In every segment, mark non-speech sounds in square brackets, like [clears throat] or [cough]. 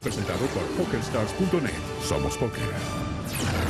Presentado por PokerStars.net. Somos Poker.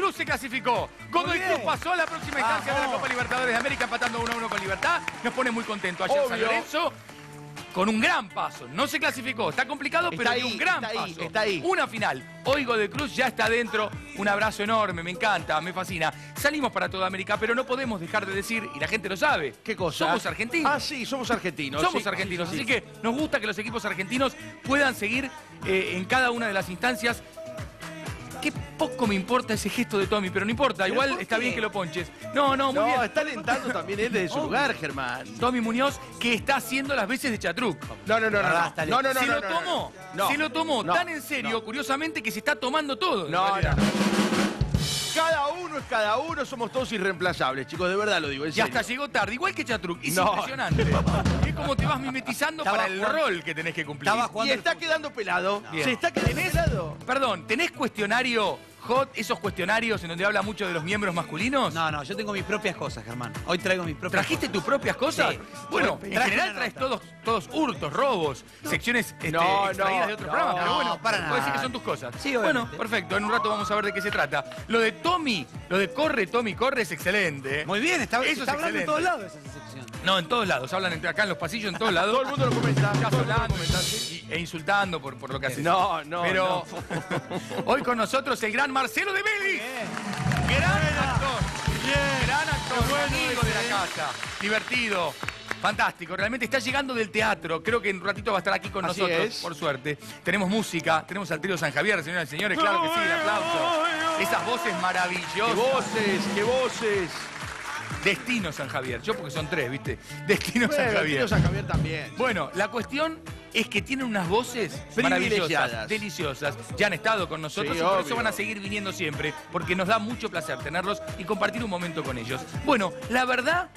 Cruz se clasificó. Godoy. Cruz pasó a la próxima instancia de la. Copa Libertadores de América empatando 1 a 1 con Libertad. Nos pone muy contento ayer San. Lorenzo. Con un gran paso. No se clasificó. Está complicado, Está pero ahí, dio un gran está ahí, paso. está ahí. Una final. Hoy Godoy Cruz ya está dentro. Un abrazo enorme, me encanta, me fascina. Salimos para toda América, pero no podemos dejar de decir, y la gente lo sabe. ¿Qué cosa? Somos argentinos. Ah, sí, somos argentinos. Somos sí. argentinos, Sí, sí, así sí. que nos gusta que los equipos argentinos puedan seguir eh, en cada una de las instancias. Qué poco me importa ese gesto de Tommy, pero no importa, ¿Pero igual está bien que lo ponches. No, no, muy No, bien. está alentando también él desde su lugar, Germán. Tommy Muñoz, que está haciendo las veces de Chatruc. No, no, no, no. Basta, No, no, no. se no, lo no, no, tomó, no. se lo tomó No, tan en serio, no. curiosamente, que se está tomando todo. No, no. Cada uno es cada uno, somos todos irreemplazables, chicos, de verdad lo digo. en serio. hasta llegó tarde, igual que Chatruc. Es No. impresionante. [laughs] es como te vas mimetizando Estaba para el jugando- rol que tenés que cumplir. Estaba Y está quedando pelado. Se está quedando pelado. Perdón, ¿tenés cuestionario hot, esos cuestionarios en donde habla mucho de los miembros masculinos? No, no, yo tengo mis propias cosas, Germán. Hoy traigo mis propias ¿Trajiste cosas. tus propias cosas? Sí. Bueno, en general traes todos, todos hurtos, robos, secciones este, No, extraídas no, de otros no, programas, pero bueno, para decir que son tus cosas. Sí, Bueno, obviamente. perfecto, en un rato vamos a ver de qué se trata. Lo de Tommy, lo de corre, Tommy, corre es excelente. Muy bien, está, Eso es está hablando en excelente. todos lados de esa sección. No, en todos lados, hablan entre- acá en los pasillos, en todos lados. [laughs] Todo el mundo lo comenta. Comenta. y- e insultando por, por lo que haces. No, no, Pero no. [laughs] hoy con nosotros el gran Marcelo de Vélez. Gran actor. Gran actor, amigo de la casa. Divertido. Fantástico, realmente está llegando del teatro. Creo que en un ratito va a estar aquí con Así nosotros, es. por suerte. Tenemos música, tenemos al trío San Javier, señoras y señores, claro que sí, el aplauso. Esas voces ¡Qué maravillosas. voces! ¡Qué voces! Destino San Javier. Yo porque son tres, ¿viste? [laughs] Destino San Javier. Tino San Javier también. Bueno, la cuestión es que tienen unas voces Privilegiadas. maravillosas, deliciosas. Ya han estado con nosotros Sí, y por obvio. eso van a seguir viniendo siempre, porque nos da mucho placer tenerlos y compartir un momento con ellos. Bueno, la verdad,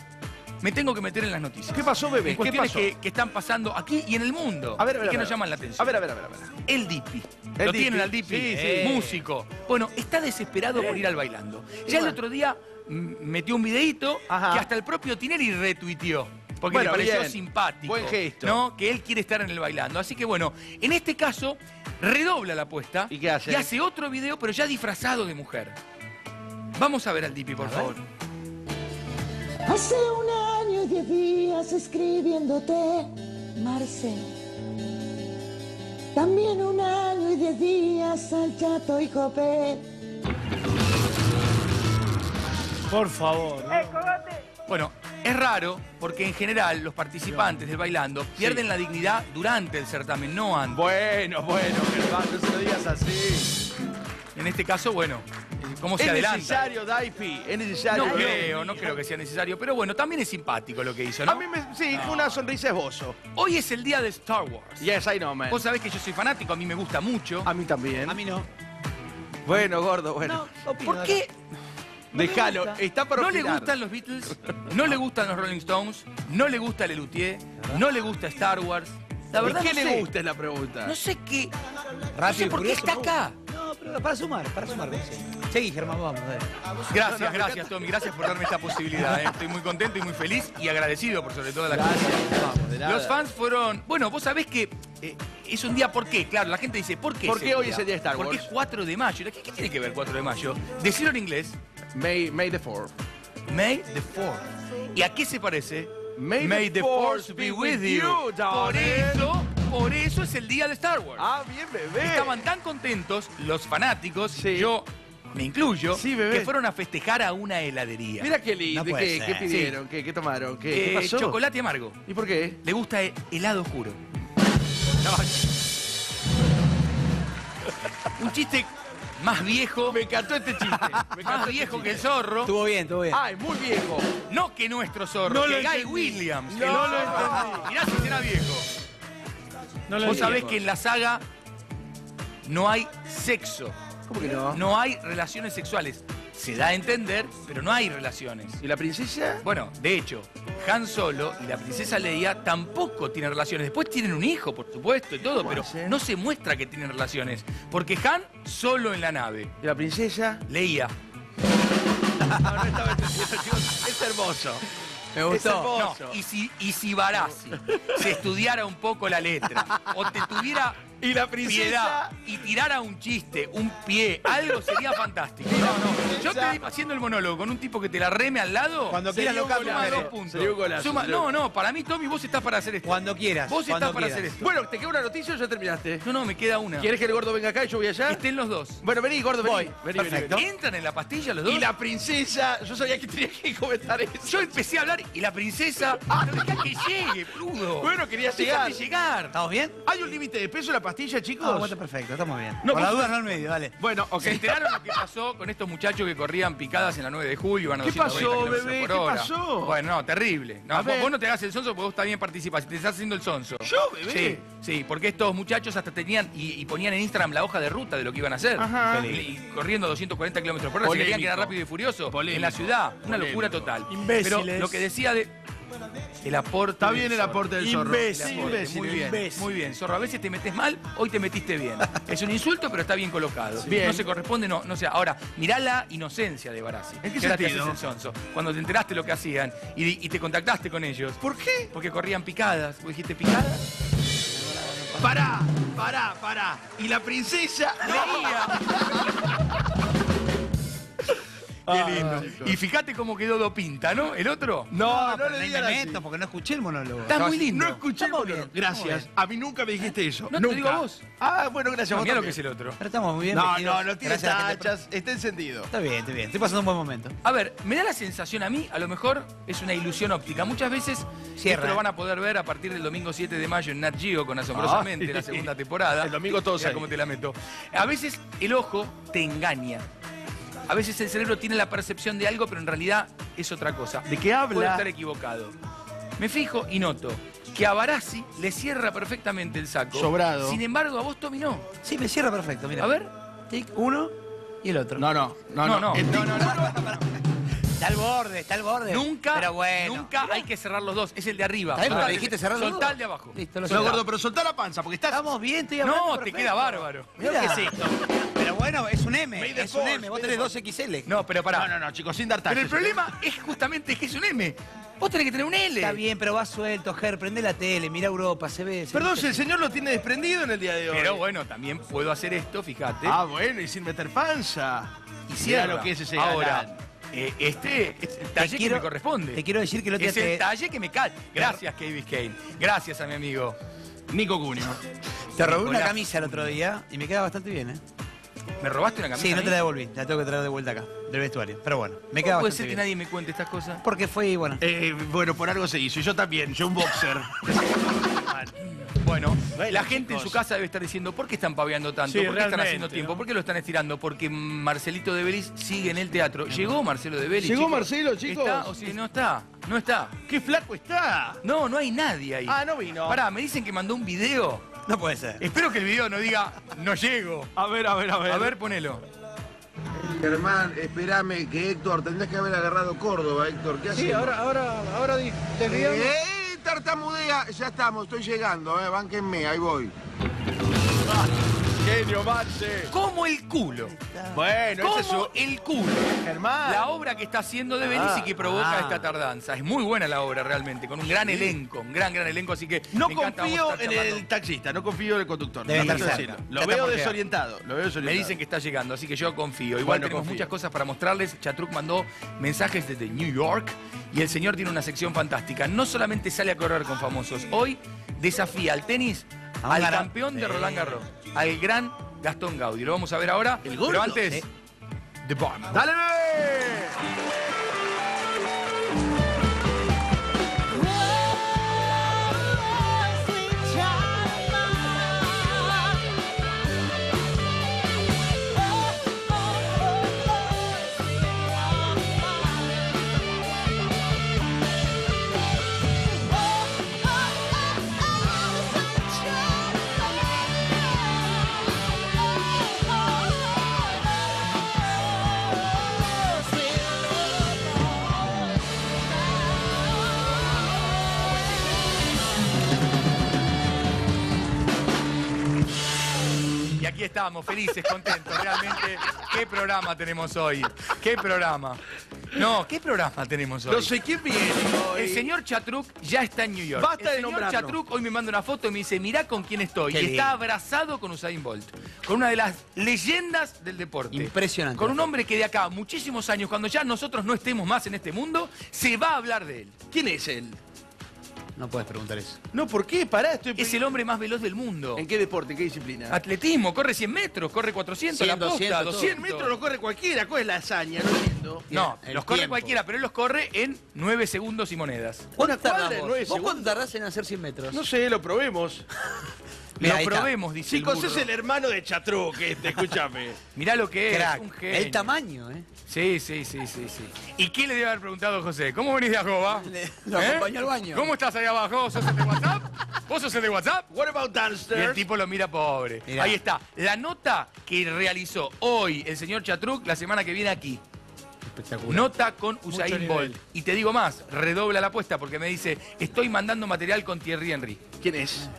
me tengo que meter en las noticias. ¿Qué pasó, bebé? En ¿Qué pasó? que, que están pasando aquí y en el mundo. A ver, a ver, y que a ver. nos llaman la atención. A ver, a ver, a ver. a ver. El Dipi. El ¿Lo Dipi. tienen al Dipi? Sí, sí. Músico. Bueno, está desesperado por ir al bailando. Ya el otro día metió un videíto Ajá. que hasta el propio Tinelli retuiteó. Porque Bueno, le pareció bien. simpático. Buen gesto. ¿No? Que él quiere estar en el bailando. Así que bueno, en este caso, redobla la apuesta. ¿Y qué hace? Y hace otro video, pero ya disfrazado de mujer. Vamos a ver al Dipi, por favor. Hace un año y diez días escribiéndote, Marce. También un año y diez días al chato y Jopé. Por favor. Bueno, es raro porque en general los participantes del bailando pierden la dignidad durante el certamen, no antes. Bueno, bueno, Germán, no se lo digas así. En este caso, bueno, ¿cómo se Es adelanta? necesario, Daipi, es necesario. No creo, no creo que sea necesario, pero bueno, también es simpático lo que hizo, ¿no? A mí me, sí, una sonrisa esbozo. Hoy es el día de Star Wars. Yes, I know, man. Vos sabés que yo soy fanático, a mí me gusta mucho. A mí también. A mí no. Bueno, gordo, bueno. No, opino. ¿Por qué Déjalo, está por no le opinar. gustan los Beatles? No le gustan los Rolling Stones, no le gusta Lelutier, no le gusta Star Wars. La verdad ¿Y qué no le sé. gusta es la pregunta? No sé qué. No Rápido sé y por qué Furioso, está acá. No, pero para sumar, para sumar. siempre. Seguí, Germán, vamos, dale. Gracias, gracias, Tommy. Gracias por darme esta posibilidad. ¿eh? Estoy muy contento y muy feliz y agradecido por sobre todo la Gracias, vamos, de nada. Los fans fueron. Bueno, vos sabés que eh, es un día, ¿por qué? Claro, la gente dice, ¿por qué? ¿Por qué hoy es el día de Star Porque Wars? es 4 de mayo. ¿Qué, qué tiene que ver 4 de mayo? Decirlo en inglés, May, May the 4th. May the 4th. ¿Y a qué se parece? May the force be with you, Por eso, por eso es el día de Star Wars. Ah, bien, bebé. Estaban tan contentos los fanáticos, Sí. yo me incluyo, Sí, que fueron a festejar a una heladería. Mira qué lindo. No ¿Qué. ¿Qué pidieron? ¿Qué, qué tomaron? ¿Qué, qué Eh, pasó? chocolate amargo. ¿Y por qué? Le gusta he- helado oscuro. [laughs] Un chiste más viejo, Me encantó este chiste. Me [laughs] encantó más este viejo chiste. que el zorro. Estuvo bien, estuvo bien. Es muy viejo. No que nuestro zorro, No que lo Guy entendí. Williams. No que el lo entendí. Mirá si será viejo. No lo Vos sabés que en la saga no hay sexo, ¿Cómo que no? no hay relaciones sexuales. Se da a entender, pero no hay relaciones. ¿Y la princesa? Bueno, de hecho, Han Solo y la princesa Leia tampoco tienen relaciones. Después tienen un hijo, por supuesto, y todo, pero no se muestra que tienen relaciones. Porque Han solo en la nave. ¿Y la princesa? Leia. [laughs] No, no estaba. Es hermoso. Me Es gustó. hermoso. No, y si, y si Barassi se estudiara un poco la letra, o te tuviera Y la [laughs] piedad y tirara un chiste, un pie, algo sería fantástico. [laughs] No, no. Yo te digo haciendo el monólogo con un tipo que te la reme al lado. Cuando quieras lo cambio, suma dos puntos. Sería un golazo, Suma- sería no, no, para mí, Tommy, vos estás para hacer esto. Cuando quieras. Vos cuando estás para quieras. hacer esto. Bueno, ¿te queda una noticia o ya terminaste? No, no, me queda una. ¿Quieres que el gordo venga acá y yo voy allá? Estén los dos. Bueno, vení, gordo, vení. Voy. Vení, vení, Perfecto. vení. ¿Entran en la pastilla los dos? Y la princesa, yo sabía que tenía que comentar eso. Yo empecé a hablar y la princesa. Pero dejá que llegue, boludo. Bueno, quería Dejate llegar. llegar. ¿Estamos bien? ¿Hay un límite de peso en la pastilla, chicos? Ah, bueno, está perfecto, estamos bien. No, Por la duda no al medio, dale. Bueno, ok. ¿Se enteraron lo que pasó con estos muchachos que corrían picadas en la 9 de julio? Iban a ¿Qué 290 pasó, kilómetros bebé? por ¿Qué hora? pasó? Bueno, no, terrible. No, A vos, ver. vos no te hagas el sonso porque vos también participás. Te estás haciendo el sonso. ¿Yo, bebé? Sí, sí, porque estos muchachos hasta tenían y, y ponían en Instagram la hoja de ruta de lo que iban a hacer. Ajá. Y, y corriendo 240 kilómetros por hora. Se creían que era Polémico. rápido y furioso Polémico. en la ciudad. Una locura total. Imbéciles. Pero lo que decía de. El aporte. Está bien el aporte del zorro. El Imbécil. aporte, Imbécil, Muy bien, imbécil. muy bien. Zorro, a veces te metes mal, hoy te metiste bien. Es un insulto, pero está bien colocado. Bien. No se corresponde, no, no sé. Ahora, mirá la inocencia de Barassi. ¿En qué que ahora te sentido? haces el sonso. Cuando te enteraste lo que hacían y, y te contactaste con ellos. ¿Por qué? Porque corrían picadas. ¿Vos dijiste picadas? Pará, pará, pará. ¿Y la princesa? Leía. [laughs] Qué lindo. y fíjate cómo quedó do pinta, ¿no? ¿El otro? No, no, pero le digas me así. meto porque no escuché el monólogo. Está muy lindo. No escuché el monólogo. Gracias. A mí nunca me dijiste eso. No te nunca. digo a vos. Ah, bueno, gracias. No, vos mirá lo que es el otro. Pero estamos muy bien. No, no, no tiene tachas. Está encendido. Está bien, está bien. Estoy pasando un buen momento. A ver, me da la sensación a mí, a lo mejor es una ilusión óptica. Muchas veces Cierra, esto lo eh. van a poder ver a partir del domingo 7 de mayo en Nat Geo con Asombrosamente, Ay. la segunda temporada. El domingo todos Mirá ahí. cómo te la meto. A veces el ojo te engaña. A veces el cerebro tiene la percepción de algo, pero en realidad es otra cosa. ¿De qué habla? Puedo estar equivocado. Me fijo y noto que a Barassi le cierra perfectamente el saco. Sobrado. Sin embargo, a vos, Tommy, no. Sí, me cierra perfecto, mira. A ver. Tic, uno y el otro. No, no, no, No, no. No, no, no. Está al borde, está al borde. Nunca, Pero bueno. nunca hay que cerrar los dos. Es el de arriba. Está bien, Soltá pero el- dijiste cerrar los soltá dos. el de abajo. Listo, lo soltá. gordo, pero soltá la panza, porque estás... Estamos bien, estoy hablando No, te perfecto. queda bárbaro. Mira. ¿Qué es esto? Pero bueno, es un M. Es un force, M. Vos tenés force. 2XL. No, pero pará. No, no, no, chicos, sin dar Pero tachas. el problema es justamente que es un M. Vos tenés que tener un L. Está bien, pero va suelto, Ger. Prende la tele, mira Europa, se ve. se Perdón, ve- si el señor lo tiene desprendido en el día de hoy. Pero bueno, también puedo hacer esto, fíjate. Ah, bueno, y sin meter panza. y Mira cierra. lo que es ese Ahora, galán. Eh, este es el talle quiero- que me corresponde. Te quiero decir que otro es el te, talle que me cae. Gracias, Kevin Kane. Gracias a mi amigo. Nico Cunio. te robé una camisa el otro día y me queda bastante bien, ¿eh? ¿Me robaste una camisa? Sí, no te la devolví. La tengo que traer de vuelta acá, del vestuario. Pero bueno, me queda ¿Cómo puede ser que bien. nadie me cuente estas cosas? Porque fue, bueno. Eh, bueno, por algo se hizo. Y yo también, yo un boxer. [laughs] Bueno, la gente en su casa debe estar diciendo, ¿por qué están paveando tanto? Sí, ¿Por qué están realmente, haciendo tiempo? ¿no? ¿Por qué lo están estirando? Porque Marcelito de Belis sigue en el teatro. ¿Llegó Marcelo de Belis? ¿Llegó chicos? Marcelo, chicos? ¿Está o si no está? No está. ¡Qué flaco está! No, no hay nadie ahí. Ah, no vino. Pará, me dicen que mandó un video. No puede ser. Espero que el video no diga, no llego. A ver, a ver, a ver. A ver, ponelo. Germán, espérame, que Héctor, tendrás que haber agarrado Córdoba, Héctor. ¿Qué haces? Sí, ahora, ahora, ahora desviamos. ¡Eh! Tartamudea, ya estamos, estoy llegando, eh, bánquenme, ahí voy. Genio, Marce. Como el culo. Bueno, ese es Como su... el culo. Germán. La obra que está haciendo de Belis y que provoca ah. esta tardanza. Es muy buena la obra realmente, con un gran elenco, un gran, gran elenco, así que No me confío en el taxista, no confío en el conductor. Debe decirlo. cerca. Lo veo desorientado, lo veo desorientado. Me dicen que está llegando, así que yo confío. Igual Bueno, tenemos confío. muchas cosas para mostrarles. Chatruc mandó mensajes desde New York y el señor tiene una sección fantástica. No solamente sale a correr con famosos, hoy desafía al tenis al campeón de Eh. Roland Garros, al gran Gastón Gaudí. Lo vamos a ver ahora. ¿El pero antes, Sí. The. ¡Dale, aquí estamos, felices, contentos. Realmente, ¿qué programa tenemos hoy? ¿Qué programa? No, ¿qué programa tenemos hoy? No sé quién viene hoy. El señor Chatruc ya está en New York. Basta de el señor nombrarlo. Chatruc hoy me manda una foto y me dice, mirá con quién estoy. Qué y está abrazado con Usain Bolt. Con una de las leyendas del deporte. Impresionante. Con un hombre que de acá, muchísimos años, cuando ya nosotros no estemos más en este mundo, se va a hablar de él. ¿Quién es él? No puedes preguntar eso. No, ¿por qué? Pará, estoy... Es el hombre más veloz del mundo. ¿En qué deporte? ¿En qué disciplina? Atletismo, corre 100 metros, corre 400, la 100, posta, 200, todo. 200 100 metros lo corre cualquiera. ¿Cuál es la hazaña? No entiendo. No, El los corre tiempo. cualquiera, pero él los corre en 9 segundos y monedas. Una ¿Cuánto cuadra tardás en vos? nueve ¿Vos cuánto tardás en hacer 100 metros? No sé, lo probemos. [laughs] Mirá, lo probemos, dice el Chicos, burro. es el hermano de Chatruc este, escúchame. [laughs] Mirá lo que es, Crack. un genio. El tamaño, ¿eh? Sí, sí, sí, sí, sí. ¿Y qué le debe haber preguntado José? ¿Cómo venís de Ajoba? [laughs] Le- lo acompañó al baño. ¿Cómo estás ahí abajo? ¿Sos el de WhatsApp? ¿Vos sos el de WhatsApp? What about Y el downstairs? tipo lo mira pobre. Mirá. Ahí está. La nota que realizó hoy el señor Chatruc la semana que viene aquí. Espectacular. Nota con Usain. Bolt. Y te digo más, redobla la apuesta porque me dice, estoy mandando material con Thierry Henry. ¿Quién es?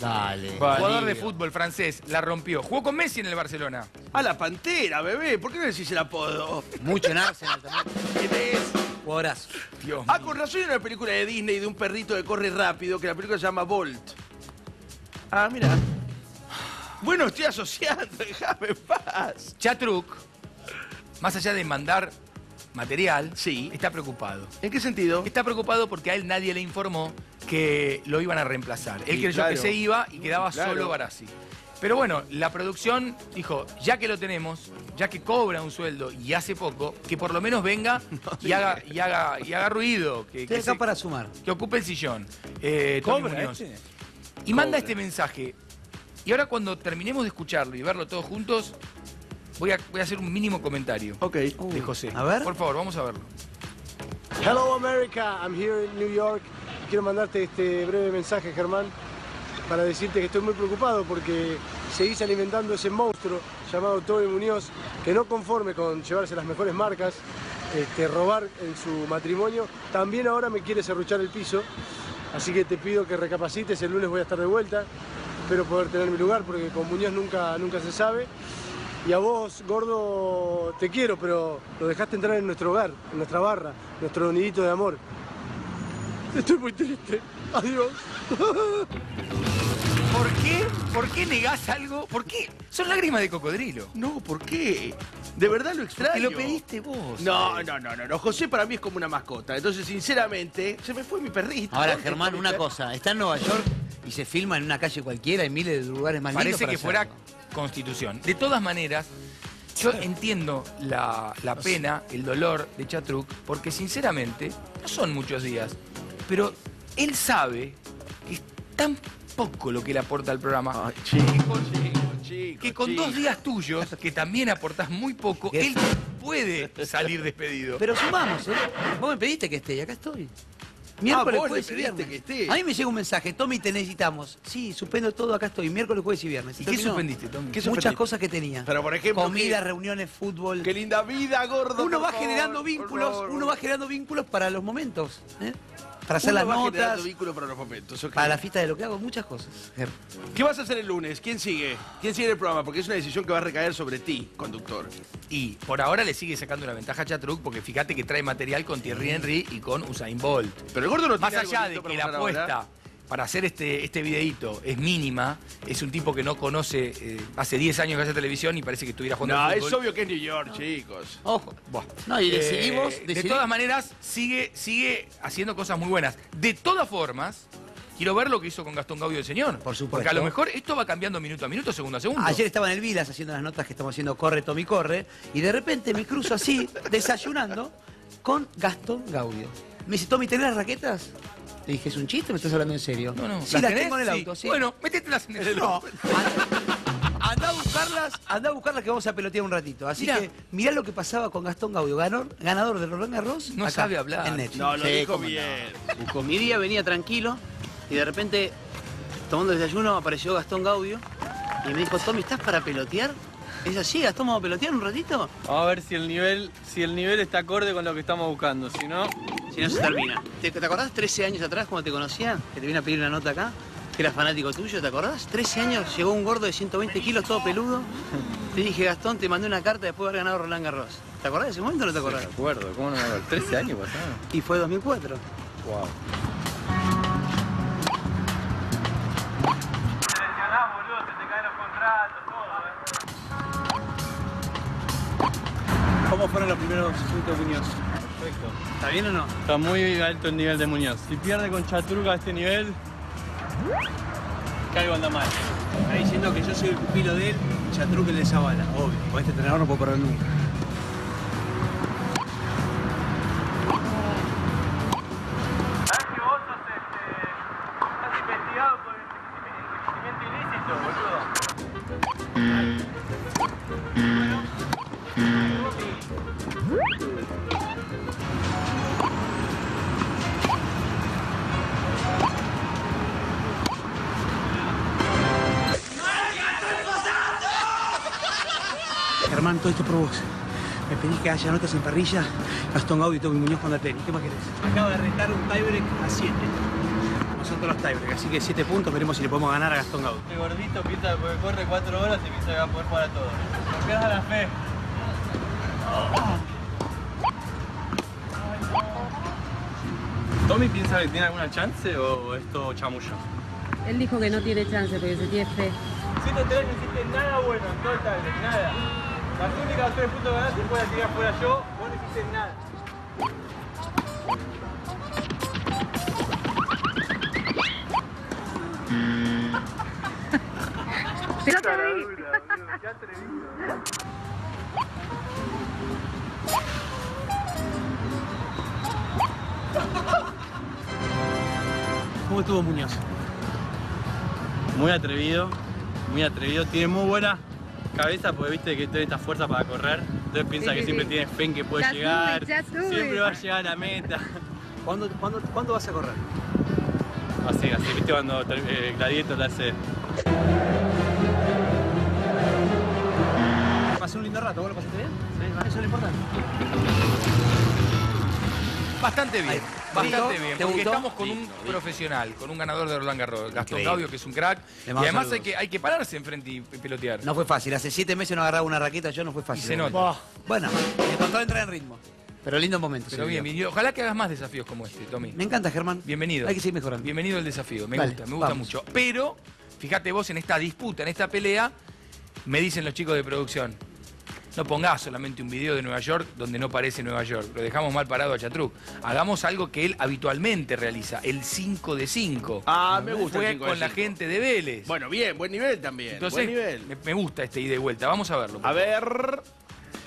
Dale. Jugador de fútbol francés, la rompió. Jugó con Messi en el Barcelona. A la pantera, bebé. ¿Por qué no decís el apodo? Mucho en Arsenal también. ¿Quién es? Jugadorazo. Dios Ah, mío. con razón hay una película de Disney de un perrito que corre rápido, que la película se llama Bolt. Ah, mira. Bueno, estoy asociando, [laughs] déjame en paz. Chatruc, más allá de mandar material, Sí. está preocupado. ¿En qué sentido? Está preocupado porque a él nadie le informó que lo iban a reemplazar. Él Sí, creyó claro. que se iba y quedaba Claro. solo Barassi. Pero bueno, la producción dijo, ya que lo tenemos, ya que cobra un sueldo y hace poco, que por lo menos venga [laughs] y, haga, y, haga, y haga ruido, que, que acá se- para sumar. que ocupe el sillón. Eh, Tony ¿Cobra Muñoz. este? Y manda este mensaje. Y ahora cuando terminemos de escucharlo y verlo todos juntos, voy a, voy a hacer un mínimo comentario Ok. de José. a ver. Por favor, vamos a verlo. Hello America, I'm here in New York. Quiero mandarte este breve mensaje, Germán, para decirte que estoy muy preocupado porque seguís alimentando ese monstruo llamado Toby Muñoz, que no conforme con llevarse las mejores marcas, este, robar en su matrimonio, también ahora me quiere serruchar el piso. Así que te pido que recapacites, el lunes voy a estar de vuelta. Espero poder tener mi lugar porque con Muñoz nunca, nunca se sabe. Y a vos, gordo, te quiero, pero lo dejaste entrar en nuestro hogar, en nuestra barra, nuestro nidito de amor. Estoy muy triste. Adiós. [laughs] ¿Por qué? ¿Por qué negás algo? ¿Por qué? Son lágrimas de cocodrilo. No, ¿por qué? De verdad lo extraño. Que lo pediste vos. No, no, no, no, no. José para mí es como una mascota. Entonces, sinceramente, se me fue mi perrito. Ahora, ¿Dónde Germán, una cosa. Está en Nueva York y se filma en una calle cualquiera, hay miles de lugares más lindos Parece para que fuera. Constitución. De todas maneras, yo entiendo la, la pena, el dolor de Chatruc, porque sinceramente no son muchos días. Pero él sabe que es tan poco lo que le aporta al programa. Ay, chico, que con, chico, chico, que con dos días tuyos, que también aportás muy poco, él puede salir despedido. Pero sumamos, ¿eh? Vos me pediste que esté y acá estoy. Miércoles, Ah, jueves y viernes. que esté. A mí me llega un mensaje, Tommy, te necesitamos. Sí, suspendo todo, acá estoy. Miércoles, jueves y viernes. ¿Y qué suspendiste, Tommy? ¿Qué Muchas cosas que tenía. Pero, por ejemplo, Comida, ¿qué? reuniones, fútbol. Qué linda vida, gordo. Uno va favor, generando vínculos, uno va generando vínculos para los momentos. ¿eh? Para hacer las va notas, para los momentos. ok. para la fiesta de lo que hago, muchas cosas. ¿Qué vas a hacer el lunes? ¿Quién sigue? ¿Quién sigue en el programa? Porque es una decisión que va a recaer sobre ti, conductor. Y por ahora le sigue sacando una ventaja a Chatruc porque fíjate que trae material con Thierry Henry y con Usain Bolt. Pero el gordo no Más tiene allá de que la ahora. Para hacer este, este videíto es mínima, es un tipo que no conoce, eh, hace 10 años que hace televisión y parece que estuviera jugando No, al es fútbol. obvio que es New York, chicos. Ojo. Buah. No, y Eh, decidimos, de todas maneras, sigue, sigue haciendo cosas muy buenas. De todas formas, quiero ver lo que hizo con Gastón Gaudio el señor. Por supuesto. Porque a lo mejor esto va cambiando minuto a minuto, segundo a segundo. Ayer estaba en el Vilas haciendo las notas que estamos haciendo Corre, Tommy, Corre, y de repente me cruzo así, [laughs] desayunando, con Gastón Gaudio. Me dice, Tommy, ¿tenés las raquetas? Le dije, ¿es un chiste o me estás hablando en serio? No, no. Sí, las, tenés? tengo en el Sí. auto, sí. Bueno, métetelas en el No, anda, [laughs] anda a buscarlas, anda a buscarlas que vamos a pelotear un ratito. Así Mirá. que mirá lo que pasaba con Gastón Gaudio, ganador, ganador de Roland Garros. No sabe hablar. En Netflix. No, lo Sí, dijo no. bien. Con mi día venía tranquilo y de repente, tomando desayuno, apareció Gastón Gaudio y me dijo, Tommy, ¿estás para pelotear? ¿Es así, Gastón, vamos a pelotear un ratito? Vamos a ver si el nivel, si el nivel está acorde con lo que estamos buscando. Si no, Si no se termina. ¿Te, te acordás 13 años atrás cuando te conocía? Que te vine a pedir una nota acá. Que era fanático tuyo, ¿te acordás? 13 años, llegó un gordo de 120 kilos, todo peludo. Te dije, Gastón, te mandé una carta después de haber ganado Roland Garros. ¿Te acordás de ese momento o no te acordás? me acuerdo, ¿cómo no me acuerdo? 13 años pasaron. Y fue 2004. Wow. ¿Cómo fueron los primeros minutos de Muñoz? Perfecto. ¿Está bien o no? Está muy alto el nivel de Muñoz. Si pierde con Chatruca a este nivel, que algo anda mal. Está diciendo que yo soy el pupilo de él, Chatruque el de Zavala, obvio. Con este entrenador no puedo perder nunca. Que haya notas en parrilla, Gastón Gaudio y Tommy Muñoz cuando tenis. ¿Qué más querés? Acaba de retar un tiebreak a 7. Como son todos los tiebreaks, así que 7 puntos, veremos si le podemos ganar a Gastón Gaudio. Este gordito piensa que corre 4 horas y piensa que va a poder para todo. No pierdas la fe. ¿Tommy piensa que tiene alguna chance o es todo chamullo? Él dijo que no tiene chance porque se tiene fe. 103 no hiciste nada bueno en tiebreak, nada. Las únicas tres puntos que ganaste fue la que fuera yo, vos no hiciste nada. Te reí. ¿Cómo estuvo Muñoz? Muy atrevido, muy atrevido. Tiene muy buena cabeza porque viste que tiene esta fuerza para correr. Entonces piensa Sí, que sí, siempre sí. tiene fe en que puede llegar. siempre va a llegar a la meta. [laughs] ¿Cuándo, cuándo, ¿Cuándo vas a correr? Así, así, viste cuando eh, Gladiator le hace. Pasé un lindo rato, ¿vos lo pasaste bien? Sí, eso es lo importante. Bastante bien, Ahí. Bastante ¿Te bien, porque ¿Te estamos con un profesional, con un ganador de Roland Garros, Gastón. Gaudio, que es un crack, y además hay que, hay que pararse enfrente y pelotear. No fue fácil, hace siete meses no agarraba una raqueta, yo no fue fácil. Y se nota. Bah. Bueno, me costó entrar en ritmo. Pero lindo momento. Pero bien, bien, ojalá que hagas más desafíos como este, Tommy. Me encanta, Germán. Bienvenido. Hay que seguir mejorando. Bienvenido al desafío, me Dale, gusta, me gusta vamos. mucho. Pero, fíjate vos en esta disputa, en esta pelea, me dicen los chicos de producción, no pongás solamente un video de Nueva York donde no parece Nueva York, lo dejamos mal parado a Chatruc. Hagamos algo que él habitualmente realiza, el 5 de 5. Ah, me gusta el Fue de con la gente de Vélez. Bueno, bien, buen nivel también. Entonces, buen nivel. Me, me gusta este ida y vuelta. Vamos a verlo. A ver.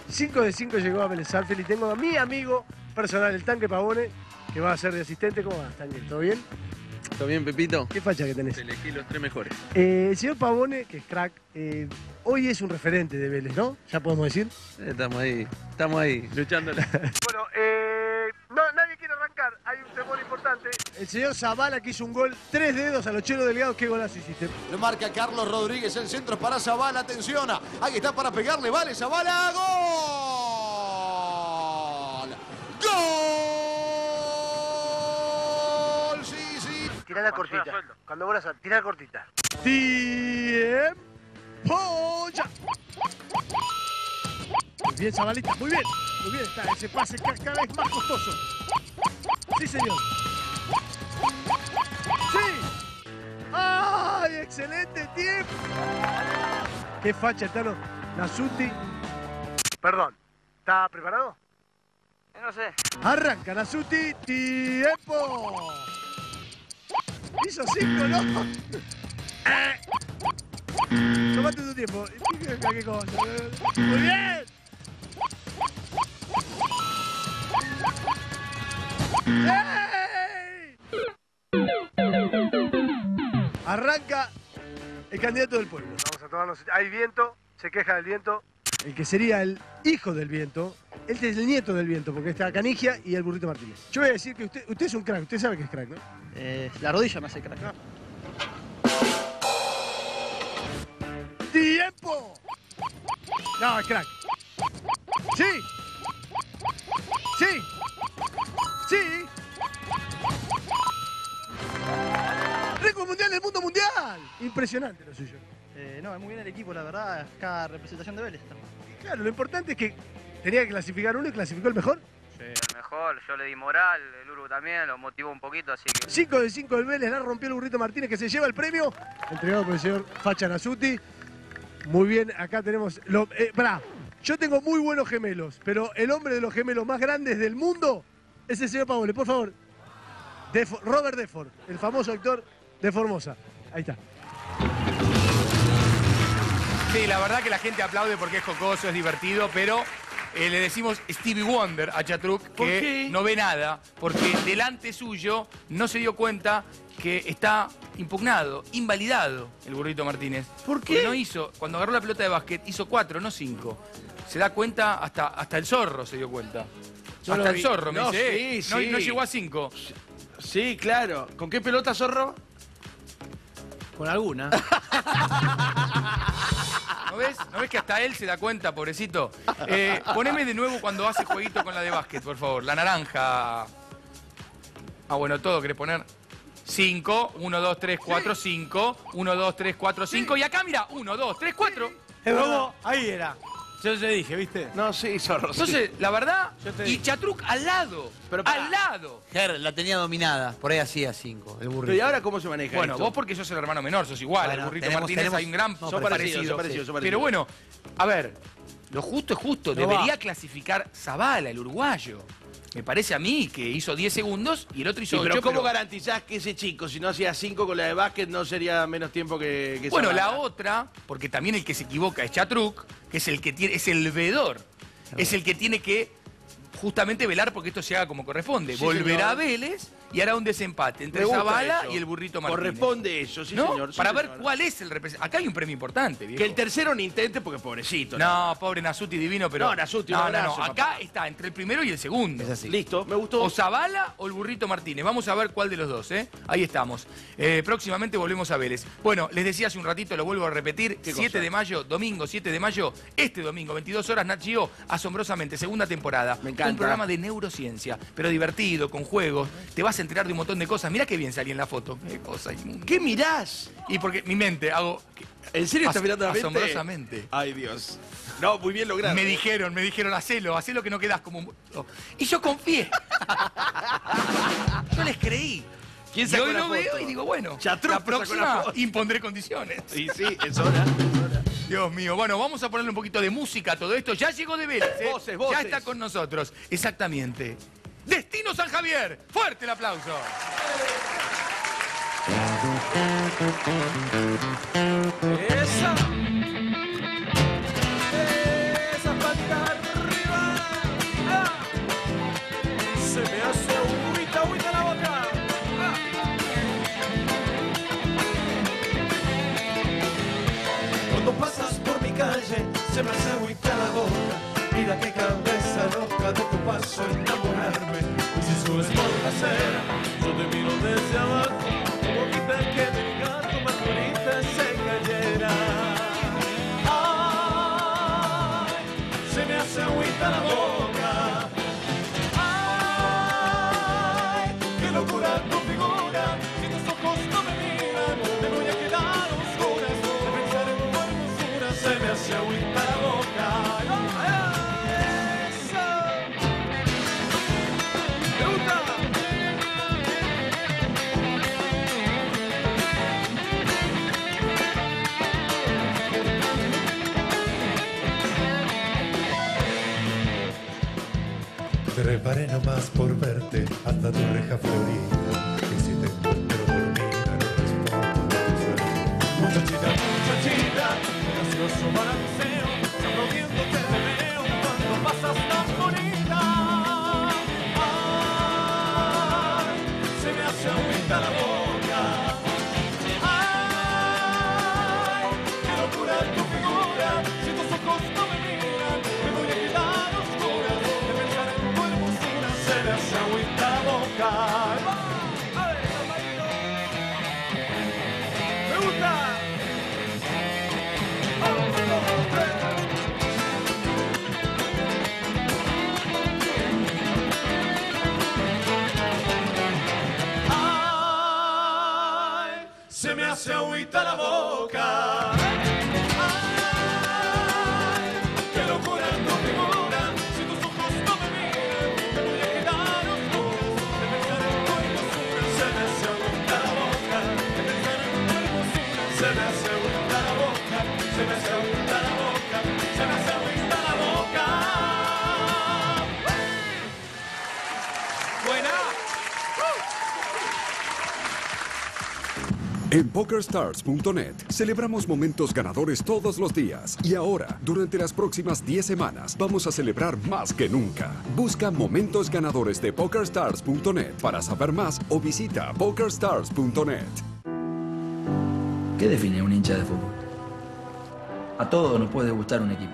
5 de 5 llegó a Vélez Sarsfield y tengo a mi amigo personal, el Tanque Pavone, que va a ser de asistente. ¿Cómo vas, Tanque? ¿Todo bien? ¿Todo bien, Pepito? ¿Qué facha que tenés? Elegí los tres mejores. Eh, el señor Pavone, que es crack, eh, hoy es un referente de Vélez, ¿no? Ya podemos decir. Eh, Estamos ahí, estamos ahí, luchándola. [laughs] Bueno, eh, no, nadie quiere arrancar, hay un temor importante. El señor Zavala que hizo un gol, tres dedos a los chelos delgados, ¿qué golazo hiciste? Lo marca Carlos Rodríguez, el centro es para Zavala, atención, ahí está para pegarle, vale Zavala, gol. tirala cortita. Cuando vuelvas a tirar cortita. ¡Tiempo! ¡Ya! Muy bien, Zabalita, muy bien. Muy bien está, ese pase ca- cada vez más costoso. Sí, señor. ¡Sí! ¡Ay, excelente tiempo! ¡Qué facha, Tano! Nasuti. Perdón, ¿está preparado? No sé. Arranca Nasuti, tiempo. Hizo cinco, ¿no? [laughs] Eh. Tomate tu tiempo. ¿Qué cosa? Muy bien. ¡Ey! Arranca el candidato del pueblo. Vamos a tomarnos. Hay viento, se queja del viento. El que sería el hijo del viento. Este es el nieto del viento, porque está Canigia y el burrito Martínez. Yo voy a decir que usted, usted es un crack, usted sabe que es crack, ¿no? Eh, la rodilla me hace crack. ¡Tiempo! No, crack. ¡Sí! ¡Sí! ¡Sí! ¡Récord mundial del mundo mundial! Impresionante lo suyo. Eh, no, es muy bien el equipo, la verdad. Cada representación de Vélez. Claro, lo importante es que tenía que clasificar uno y clasificó el mejor. El mejor, yo le di moral, el Uru también, lo motivó un poquito, así que... 5 de 5 del Vélez, la rompió el burrito Martínez que se lleva el premio. Entregado por el señor Facha Nasuti. Muy bien, acá tenemos. Lo, eh, yo tengo muy buenos gemelos, pero el hombre de los gemelos más grandes del mundo es el señor Pavone, por favor. Defo- Robert Deford, el famoso actor de Formosa. Ahí está. Sí, la verdad que la gente aplaude porque es jocoso, es divertido, pero eh, le decimos Stevie Wonder a Chatruc ¿Por que no ve nada, porque delante suyo no se dio cuenta que está impugnado, invalidado el burrito Martínez. ¿Por Porque qué? no hizo, cuando agarró la pelota de básquet, hizo cuatro, no cinco. Se da cuenta, hasta, hasta el zorro se dio cuenta. Yo hasta lo el vi. zorro, me No, dice, eh, sí, no, sí. no llegó a cinco. Sí, claro. ¿Con qué pelota, zorro? Con alguna. [laughs] ¿No ves? ¿No ves que hasta él se da cuenta, pobrecito? Eh, poneme de nuevo cuando hace jueguito con la de básquet, por favor. La naranja. Ah, bueno, todo querés poner. 5, 1, 2, 3, 4, 5, 1, 2, 3, 4, 5. Y acá, mira, 1, 2, 3, 4. Es como, ahí era. Yo te dije, ¿viste? No, sí, zorro. sí. Entonces, la verdad, Yo te y dije. Chatruc al lado. Pero al lado. Ger, la tenía dominada. Por ahí hacía 5, el burrito. Pero ¿y ahora cómo se maneja Bueno, esto? vos porque sos el hermano menor, sos igual. Bueno, el burrito tenemos- Martínez tenemos- hay un gran no, son parecido. parecidos, son parecidos, son parecidos. Pero bueno, a ver, lo justo es justo. No Debería va. clasificar Zavala, el uruguayo. Me parece a mí que hizo 10 segundos y el otro Sí, hizo 8. pero ¿cómo garantizás que ese chico, si no hacía 5 con la de básquet, no sería menos tiempo que, que Bueno, la otra, porque también el que se equivoca es Chatruc, que es el que tiene, es el veedor. Es el que tiene que justamente velar porque esto se haga como corresponde. Sí, Volverá a. Vélez y hará un desempate entre Zavala eso. y el burrito Martínez. Corresponde eso, sí, ¿No? señor. sí, Para ver cuál es el representante. Acá hay un premio importante, viejo. Que el tercero ni intente porque pobrecito. No, pobre Nasuti divino, pero. No, Nasuti, no, no, abrazo, no. Acá papá. está entre el primero y el segundo. Es así. Listo, me gustó. O Zavala o el burrito Martínez. Vamos a ver cuál de los dos, ¿eh? Ahí estamos. Eh, próximamente volvemos a Vélez. Bueno, les decía hace un ratito, lo vuelvo a repetir. ¿Qué 7 cosa? de mayo, domingo 7 de mayo, este domingo, 22 horas, Nat Geo, asombrosamente, segunda temporada. Me encanta. Un programa de neurociencia, pero divertido, con juegos. Te vas a enterar de un montón de cosas. Mirá qué bien salí en la foto. Qué cosa. ¿Qué mirás? Y porque mi mente hago. ¿En serio estás mirando la mente? Asombrosamente. Ay, Dios. No, muy bien logrado. Me dijeron, me dijeron, hacelo, hacelo que no quedas como un... Y yo confié. [laughs] yo les creí. ¿Quién y sacó hoy la lo foto? veo y digo, bueno, la próxima impondré condiciones. Sí, sí, es hora. Dios mío, bueno, vamos a ponerle un poquito de música a todo esto. Ya llegó de Vélez, ¿eh? Voces, voces. Ya está con nosotros, exactamente. Destino San Javier. Fuerte el aplauso. Esa. Esa palita arriba. Ah. Se me hace agüita, agüita la boca. Ah. Cuando pasas por mi calle, se me hace agüita la boca. Mira qué cabeza loca de tu paso enamorarme. Y si subes por la acera, yo te miro desde abajo. Como quita que del gato bonita se cayera. Ay, se me hace agüita la boca. Preparé nomás por verte hasta tu reja florida. Y si te encuentro no respondo a. Muchachita, muchachita, gracioso hace agüita la boca. En PokerStars.net celebramos momentos ganadores todos los días y ahora, durante las próximas 10 semanas, vamos a celebrar más que nunca. Busca momentos ganadores de PokerStars.net para saber más o visita PokerStars.net. ¿Qué define un hincha de fútbol? A todos nos puede gustar un equipo,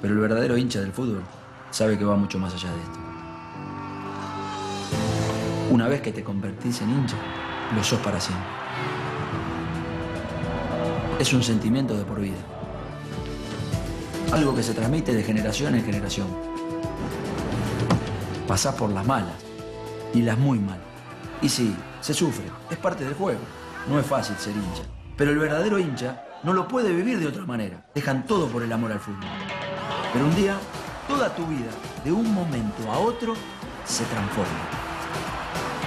pero el verdadero hincha del fútbol sabe que va mucho más allá de esto. Una vez que te convertís en hincha, lo sos para siempre. Es un sentimiento de por vida. Algo que se transmite de generación en generación. Pasás por las malas y las muy malas. Y sí, se sufre, es parte del juego. No es fácil ser hincha. Pero el verdadero hincha no lo puede vivir de otra manera. Dejan todo por el amor al fútbol. Pero un día, toda tu vida, de un momento a otro, se transforma.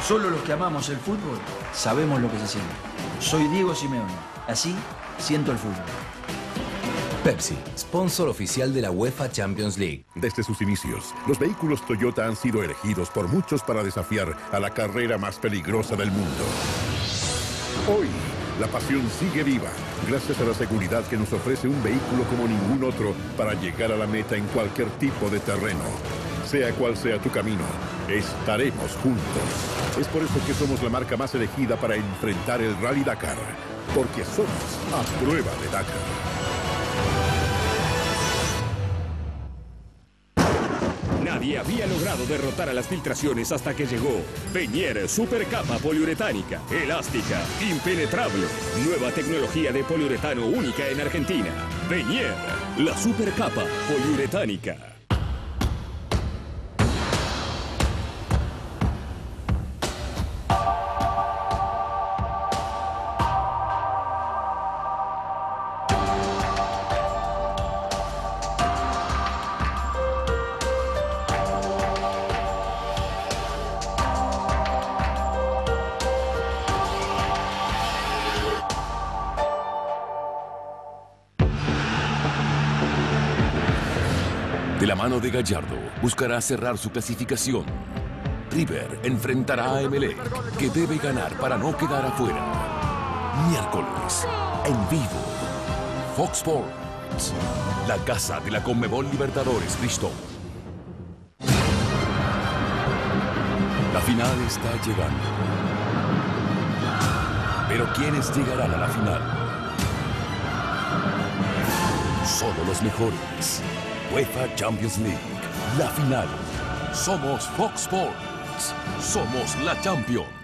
Solo los que amamos el fútbol sabemos lo que se siente. Soy Diego Simeone. Así siento el fútbol. Pepsi, sponsor oficial de la UEFA Champions League. Desde sus inicios, los vehículos Toyota han sido elegidos por muchos para desafiar a la carrera más peligrosa del mundo. Hoy, la pasión sigue viva gracias a la seguridad que nos ofrece un vehículo como ningún otro para llegar a la meta en cualquier tipo de terreno. Sea cual sea tu camino, estaremos juntos. Es por eso que somos la marca más elegida para enfrentar el Rally Dakar, porque somos a prueba de Dakar. Nadie había logrado derrotar a las filtraciones hasta que llegó Beñer Super Capa Poliuretánica, elástica, impenetrable. Nueva tecnología de poliuretano única en Argentina. Beñer, la Super Capa Poliuretánica. Mano de Gallardo, buscará cerrar su clasificación. River enfrentará a Emelec, que debe ganar para no quedar afuera. Miércoles, en vivo. Fox Sports, la casa de la Conmebol Libertadores Bristol. La final está llegando. Pero ¿quiénes llegarán a la final? Solo los mejores. UEFA Champions League, la final. Somos Fox Sports. Somos la Champions.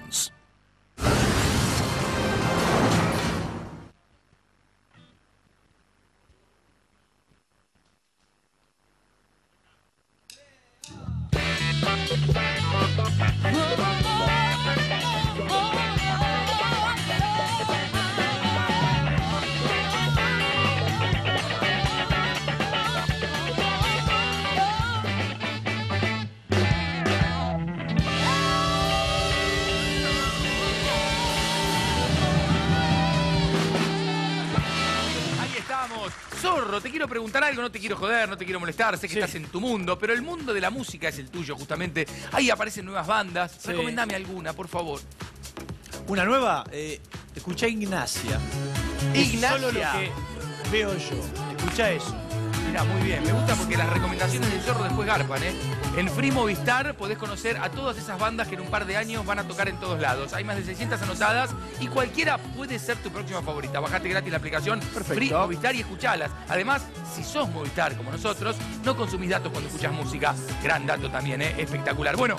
Te quiero joder, no te quiero molestar, sé que estás en tu mundo, pero el mundo de la música es el tuyo, justamente. Ahí aparecen nuevas bandas. Recomendame alguna, por favor. Una nueva, eh, escuchá Ignacia. Es Ignacia. Solo lo que veo yo. Escuchá eso. Muy bien, me gusta porque las recomendaciones del Zorro después garpan, ¿eh? En Free Movistar podés conocer a todas esas bandas que en un par de años van a tocar en todos lados. Hay más de 600 anotadas y cualquiera puede ser tu próxima favorita. Bajate gratis la aplicación Free Movistar y escuchalas. Además, si sos Movistar como nosotros, no consumís datos cuando escuchas música. Gran dato también, ¿eh? Espectacular. Bueno,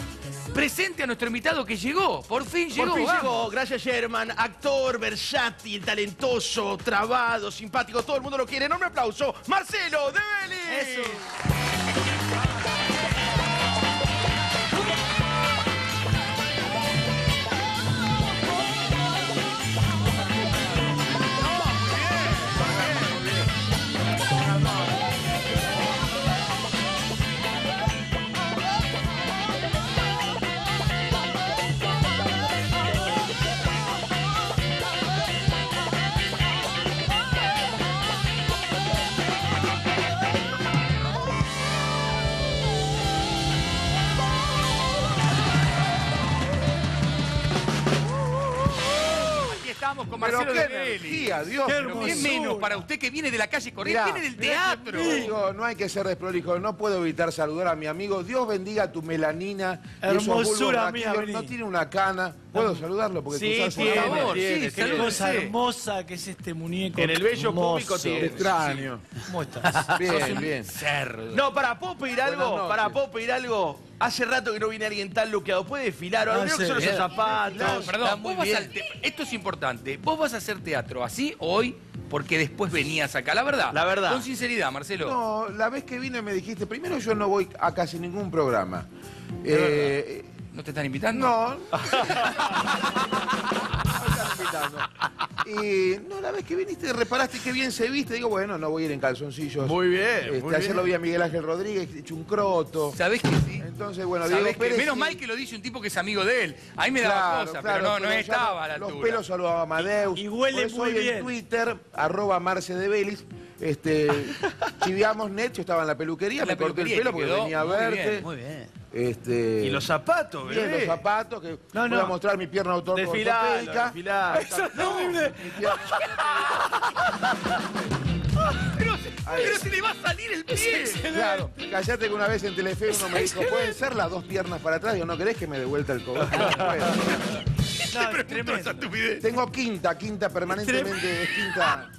presente a nuestro invitado que llegó. Por fin llegó. Por fin vamos. llegó, gracias Sherman, actor, versátil, talentoso, trabado, simpático, todo el mundo lo quiere. Enorme aplauso, Marcelo de Belli. Pero qué de energía, Dios. Qué menos para usted que viene de la calle corriente, Mirá, viene del teatro. Digo, no hay que ser desprolijo, no puedo evitar saludar a mi amigo. Dios bendiga tu melanina. Hermosura mía. No tiene una cana. ¿Puedo saludarlo? Porque Sí, cruzarse tiene, la mano. tiene, Sí, Qué cosa hermosa que es este muñeco. En el bello público tiene. Extraño. ¿Cómo estás? Bien, bien. Cerdo. No, para, ¿puedo pedir algo? Para, ¿puedo pedir algo? Hace rato que no viene alguien tan luqueado. ¿Puede desfilar? Ahora Ah, veo que son esos Bien. zapatos. No, perdón, muy vos vas al te- esto es importante. Vos vas a hacer teatro así hoy porque después venías acá. La verdad. La verdad. Con sinceridad, Marcelo. No, la vez que vine me dijiste, primero yo no voy a casi ningún programa. Eh, ¿No te están invitando? no. [laughs] [laughs] no están invitando. Y no, la vez que viniste reparaste que bien se viste. Digo, bueno, no voy a ir en calzoncillos. Muy bien, Este, muy ayer bien. lo vi a Miguel Ángel Rodríguez, hecho un croto. ¿Sabés que sí? Entonces, bueno, ¿Sabés Diego que- Pérez. menos sí. mal que lo dice un tipo que es amigo de él. A mí me daba Claro, cosa, claro, pero no, no ya estaba a la Los altura. pelos saludaba a Amadeus. Y huele Por eso muy hoy bien. en Twitter, arroba Marce de Belis, este, [laughs] chiviamos net, yo estaba en la peluquería, la me corté el pelo que porque venía a muy verte. bien, Muy bien. Este, Y los zapatos, bebé. los zapatos, que No, voy a mostrar mi pierna autor Desfilalo, ortopédica. desfilalo. Mi pierna- Pero, pero se le va a salir el pie. Claro, callate que una vez en Telefe uno me dijo, ¿pueden ser las dos piernas para atrás? Digo, ¿no querés que me dé vuelta el cogote? [laughs] No, es. Tengo quinta, quinta permanentemente, es quinta.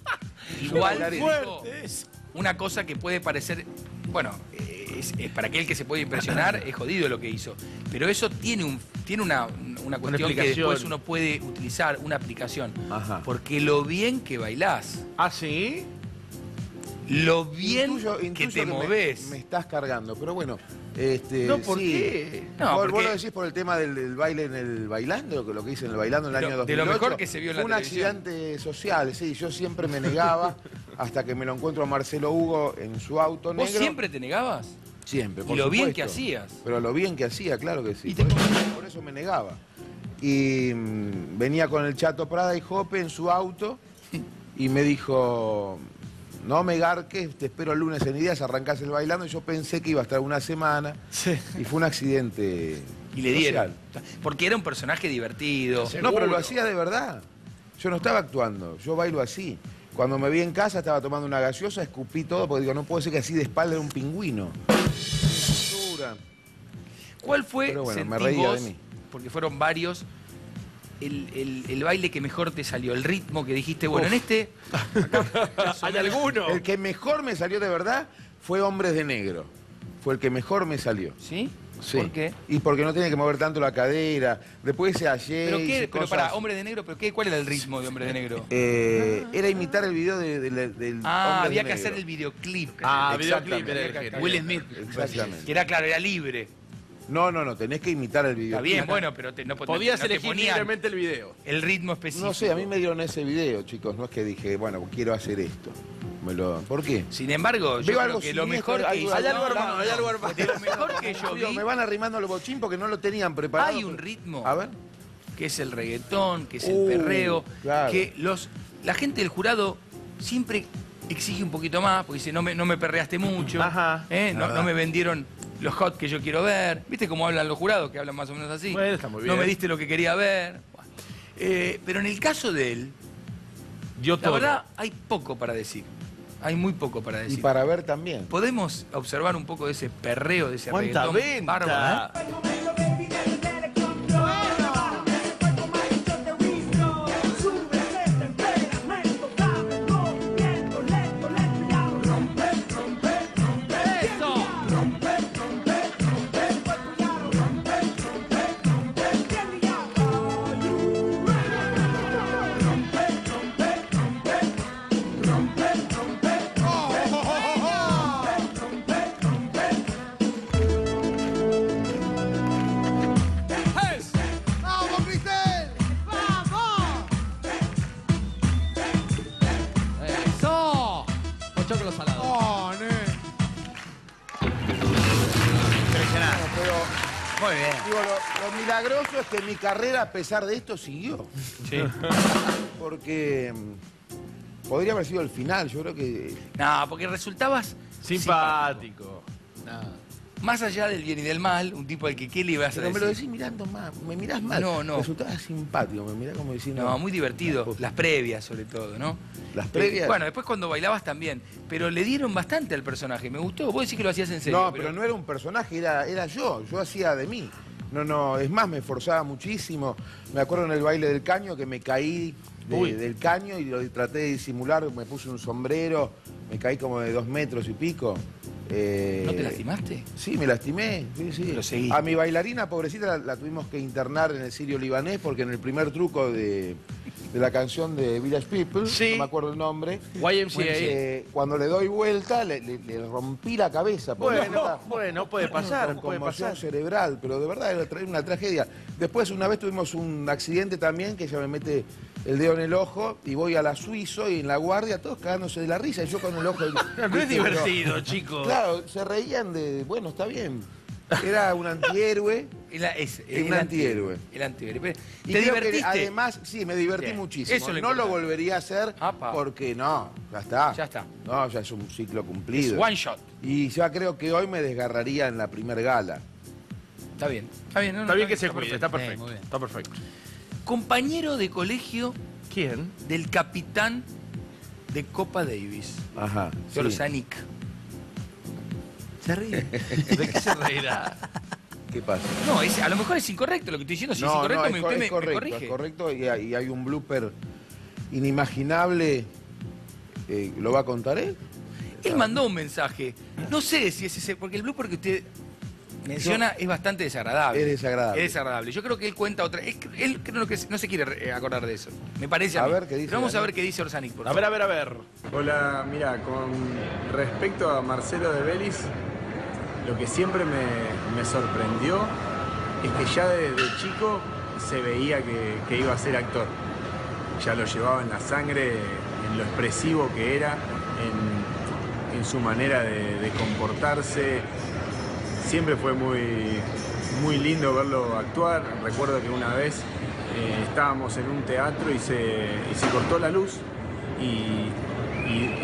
Igual, Fuerte es. una cosa que puede parecer, bueno, es- es para aquel que se puede impresionar, es jodido lo que hizo. Pero eso tiene un tiene una, una cuestión que después uno puede utilizar, una aplicación. Ajá. Porque lo bien que bailás, ¿Ah, sí? lo bien Intuyo- que te me- movés. Me, estás cargando, pero bueno. Este, No, ¿por sí. qué? No, Vos- porque- Vos lo decís por el tema del, del baile en el bailando, que lo que hice en el bailando en el De año lo- de 2008. lo mejor que se vio en Fue la un televisión. accidente social, sí. Yo siempre me negaba [laughs] hasta que me lo encuentro a Marcelo Hugo en su auto ¿Vos negro. siempre te negabas? Siempre, Y por lo bien que hacías. Pero lo bien que hacía, claro que sí. Y te- Por, eso, por eso me negaba. Y mm, venía con el Chato Prada y Jope en su auto y me dijo, no me garques, te espero el lunes en ideas, arrancás el bailando. Y yo pensé que iba a estar una semana y fue un accidente. Y le dieron. social. Porque era un personaje divertido. No, pero lo hacía de verdad. Yo no estaba actuando, yo bailo así. Cuando me vi en casa estaba tomando una gaseosa, escupí todo porque digo, no puedo ser que así de espalda era un pingüino. ¿Cuál fue, Pero bueno, me reía de mí. porque fueron varios, el, el- el baile que mejor te salió? El ritmo que dijiste, bueno, Uf. en este... [laughs] ¿Hay alguno? El que mejor me salió de verdad fue Hombres de Negro. Fue el que mejor me salió. ¿Sí? Sí. ¿Por qué? Y porque no tenía que mover tanto la cadera. Después ese ayer. ¿Pero qué? Pero para Hombre de Negro, ¿pero qué? ¿cuál era el ritmo de Hombre de Negro? Eh, era imitar el video de- de- de- del. Ah, Hombre había de que Negro. hacer el videoclip. Ah, videoclip era el género. Will Smith. Exactamente. Que era claro, era libre. No, no, no, tenés que imitar el video. Está bien, bueno, pero te- no, Podías no te elegir ponían libremente el video. el ritmo específico. No sé, a mí me dieron ese video, chicos. No es que dije, bueno, quiero hacer esto. Me lo... ¿Por qué? Sin embargo, yo Veo creo algo que lo mejor que hay algo No, hermano, no, hay algo hermano. Lo mejor que [laughs] yo vi, Me van arrimando el bochín porque no lo tenían preparado. hay un ritmo. A ver. que es el reggaetón, que es el Uh, perreo, claro. que los la gente del jurado siempre exige un poquito más, porque dice, no me, no me perreaste mucho, ¿eh? no, Nada. no me vendieron los hot que yo quiero ver. ¿Viste cómo hablan los jurados? Que hablan más o menos así. Bueno, está muy No bien. me diste lo que quería ver. Bueno. Eh, pero en el caso de él, Dio la todo. verdad, hay poco para decir. Hay muy poco para decir. Y para ver también. ¿Podemos observar un poco de ese perreo, de ese ¡Cuánta reggaetón venta! bárbaro, eh? Es que mi carrera, a pesar de esto, siguió. Sí. [laughs] Porque mm, podría haber sido el final, yo creo que... No, porque resultabas Simpático. Más allá del bien y del mal, un tipo al que qué le ibas a Pero me decir. lo decís mirando más, me mirás mal. No, no. Resultaba simpático, me mirás como diciendo... No, muy divertido. Las previas, sobre todo, ¿no? Las previas. Bueno, después cuando bailabas también. Pero le dieron bastante al personaje. Me gustó. Vos decís que lo hacías en serio. No, pero no era un personaje, era, era yo, yo hacía de mí. No, no, es más, me esforzaba muchísimo. Me acuerdo en el baile del caño que me caí de- del caño y lo traté de disimular, me puse un sombrero, me caí como de dos metros y pico. Eh, ¿No te lastimaste? Sí, me lastimé, sí, sí. Pero seguiste. A mi bailarina, pobrecita, la, la tuvimos que internar en el sirio libanés porque en el primer truco de, de la canción de Village People, no me acuerdo el nombre, YMCA. eh, cuando le doy vuelta le, le- le rompí la cabeza. Bueno, bueno, puede pasar, con puede pasar. cerebral, pero de verdad era una tragedia. Después una vez tuvimos un accidente también que ella me mete el dedo en el ojo y voy a la Suizo y en la guardia todos cagándose de la risa y yo con el ojo. [laughs] No es divertido, chicos. Claro, se reían de, bueno, está bien. Era un antihéroe. [laughs] El, es, un antihéroe. El antihéroe. Y ¿Te creo que divertiste? además, sí, me divertí muchísimo. Eso es lo no lo volvería a hacer porque no, ya está. Ya está. No, ya es un ciclo cumplido. Es one shot. Y ya creo que hoy me desgarraría en la primer gala. Está bien. Está bien, no, no, Está bien que se cuide, está perfecto. Bien, bien. Está perfecto. Compañero de colegio ¿Quién? del capitán de Copa Davis, Ajá. sí. Orsanic. Se ríe. [laughs] ¿De qué se reirá? ¿Qué pasa? No, es- a lo mejor es incorrecto lo que estoy diciendo. Si es incorrecto, es, me, usted es me- me correcto, corrige. es correcto y hay, y hay un blooper inimaginable. Eh, ¿Lo va a contar él? Él mandó un mensaje. No sé si es ese, porque el blooper que usted menciona es bastante desagradable. Es desagradable. Es desagradable. Yo creo que él cuenta otra. es él creo que no se quiere eh, acordar de eso. Me parece a, A mí. ver qué dice Pero vamos a ver qué dice Orsanic, por A ver, a ver, a ver. Hola, mira, con respecto a Marcelo de Vélez, lo que siempre me, sorprendió es que ya desde chico se veía que, iba a ser actor. Ya lo llevaba en la sangre, en lo expresivo que era, en, su manera de, comportarse. Siempre fue muy, lindo verlo actuar. Recuerdo que una vez eh, estábamos en un teatro y se, cortó la luz y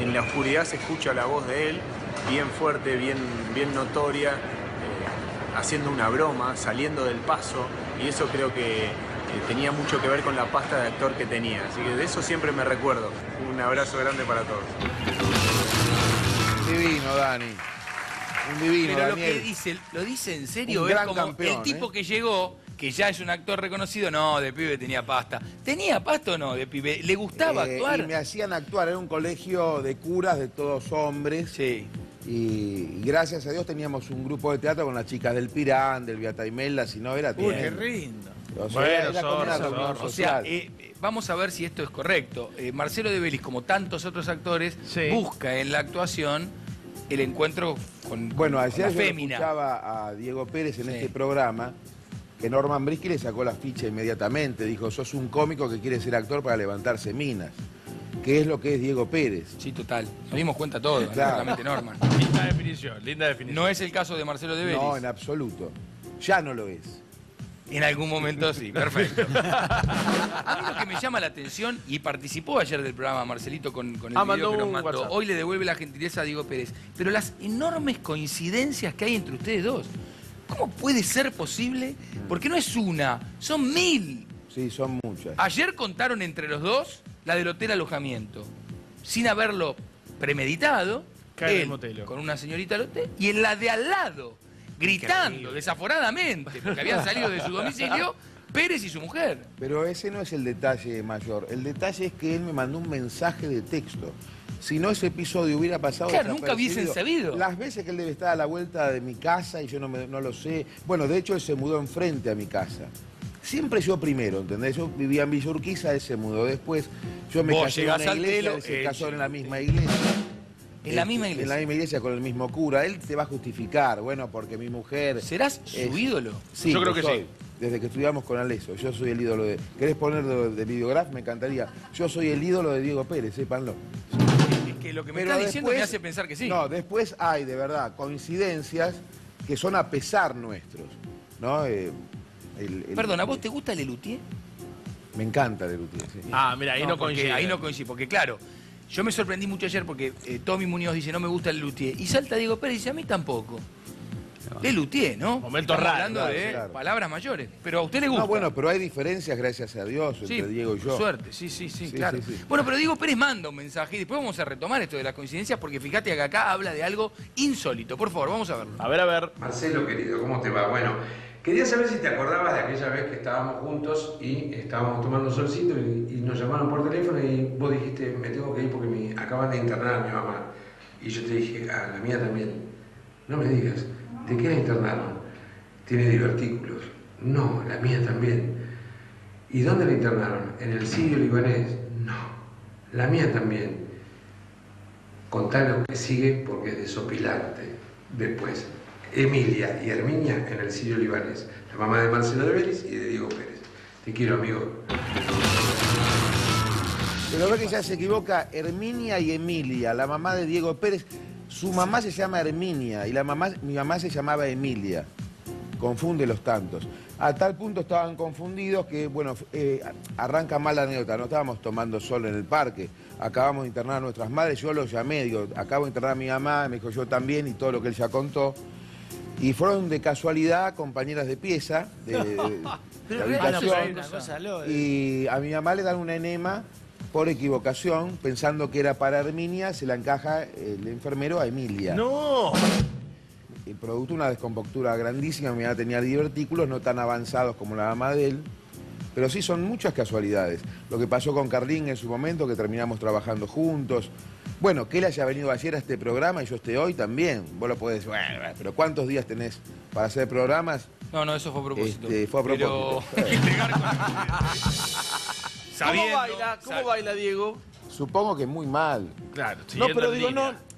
en la oscuridad se escucha la voz de él, bien fuerte, bien, bien notoria, eh, haciendo una broma, saliendo del paso, y eso creo que eh, tenía mucho que ver con la pasta de actor que tenía. Así que de eso siempre me recuerdo. Un abrazo grande para todos. Divino, Dani. Un divino, Pero lo Daniel. que dice, lo dice en serio, Un es gran como campeón, el tipo ¿eh? que llegó, que ya es un actor reconocido, no, de pibe tenía pasta. ¿Tenía pasta o no de pibe? ¿Le gustaba Eh, actuar? Y me hacían actuar, era un colegio de curas de todos hombres. Sí. Y, y gracias a Dios teníamos un grupo de teatro con las chicas del Pirán, del Viataimela, si no era Uy, qué lindo. O sea, era- era como una O sea, eh, eh, vamos a ver si esto es correcto. Eh, Marcelo de Vélez, como tantos otros actores, busca en la actuación el encuentro con, Bueno, con ayer la yo fémina. escuchaba a Diego Pérez en Sí. este programa que Norman Brisky le sacó la ficha inmediatamente. Dijo, sos un cómico que quiere ser actor para levantarse minas. Que es lo que es Diego Pérez. Sí, total. Nos dimos cuenta todos, [laughs] Claro. exactamente, Norman. [laughs] Linda definición, linda definición. No es el caso de Marcelo de Vélez. No, en absoluto. Ya no lo es. En algún momento sí, perfecto. [laughs] A mí lo que me llama la atención, y participó ayer del programa Marcelito con, con el Ah, video que nos mandó, WhatsApp. hoy le devuelve la gentileza a Diego Pérez, pero las enormes coincidencias que hay entre ustedes dos. ¿Cómo puede ser posible? Porque no es una, son mil. Sí, son muchas. Ayer contaron entre los dos la del hotel alojamiento, sin haberlo premeditado, él con una señorita al hotel, y en la de al lado, gritando desaforadamente, porque habían salido de su [laughs] domicilio, Pérez y su mujer. Pero ese no es el detalle mayor. El detalle es que él me mandó un mensaje de texto. Si no, ese episodio hubiera pasado. Claro, nunca hubiesen sabido. Las veces que él debe estar a la vuelta de mi casa y yo no, me- no lo sé. Bueno, de hecho, él se mudó enfrente a mi casa. Siempre yo primero, ¿entendés? Yo vivía en Villa Urquiza, él se mudó después. Yo me Vos casé en una iglesia, telo, él se él casó en la misma iglesia. En la Este, misma iglesia. En la misma iglesia con el mismo cura. Él te va a justificar, bueno, porque mi mujer... ¿Serás su ídolo? Sí, Yo creo que soy. sí. Desde que estudiamos con Aleso, yo soy el ídolo de... ¿Querés poner de, de videograf? Me encantaría. Yo soy el ídolo de Diego Pérez, sépanlo. Es que lo que me Pero está diciendo me hace pensar que sí. No, después hay, de verdad, coincidencias que son a pesar nuestros, ¿no? Eh, el- el- Perdona, ¿vos te gusta Lelutier? Me encanta Lelutier, sí. Ah, mira, ahí no, coincide. Ahí no coincide, porque claro, yo me sorprendí mucho ayer porque eh, Tommy Muñoz dice no me gusta el Lutier. Y salta Diego Pérez y dice a mí tampoco. Es Lutier, ¿no? Momento raro, hablando claro, de claro. palabras mayores. Pero a usted le gusta. No, bueno, pero hay diferencias, gracias a Dios, Sí, entre Diego y yo. Suerte, sí, sí, sí, Sí, claro. sí, sí. Bueno, pero Diego Pérez manda un mensaje y después vamos a retomar esto de las coincidencias porque fíjate que acá habla de algo insólito. Por favor, vamos a verlo. A ver, a ver. Marcelo, querido, ¿cómo te va? Bueno, quería saber si te acordabas de aquella vez que estábamos juntos y estábamos tomando solcito y, y nos llamaron por teléfono y vos dijiste, me tengo que ir porque me acaban de internar a mi mamá. Y yo te dije, a la mía también. No me digas, ¿de qué la internaron? Tiene divertículos. No, la mía también. ¿Y dónde la internaron? ¿En el sirio libanés? No, la mía también. Contá lo que sigue porque es desopilante. Después, Emilia y Herminia en el sirio libanés. La mamá de Marcelo de Vélez y de Diego Pérez. Te quiero, amigo. Pero ve que ya se equivoca Herminia y Emilia, la mamá de Diego Pérez. Su mamá se llama Herminia y la mamá, mi mamá se llamaba Emilia. Confunde los tantos. A tal punto estaban confundidos que, bueno, eh, arranca mal la anécdota. No estábamos tomando sol en el parque. Acabamos de internar a nuestras madres. Yo lo llamé, digo, acabo de internar a mi mamá. Me dijo yo también y todo lo que él ya contó. Y fueron de casualidad compañeras de pieza, de, de- [laughs] habitación. Y a mi mamá le dan un enema por equivocación, pensando que era para Herminia, se la encaja el enfermero a Emilia. ¡No! Y producto una descompostura grandísima, mi mamá tenía divertículos no tan avanzados como la mamá de él, pero sí son muchas casualidades. Lo que pasó con Carlín en su momento, que terminamos trabajando juntos. Bueno, que él haya venido ayer a este programa y yo esté hoy también. Vos lo podés decir, bueno, bueno, pero ¿cuántos días tenés para hacer programas? No, no, eso fue a propósito. Este, fue a propósito. [laughs] Pero ¿Cómo baila? ¿Cómo sab- baila Diego? Supongo que muy mal. Claro, No, pero digo, línea. no.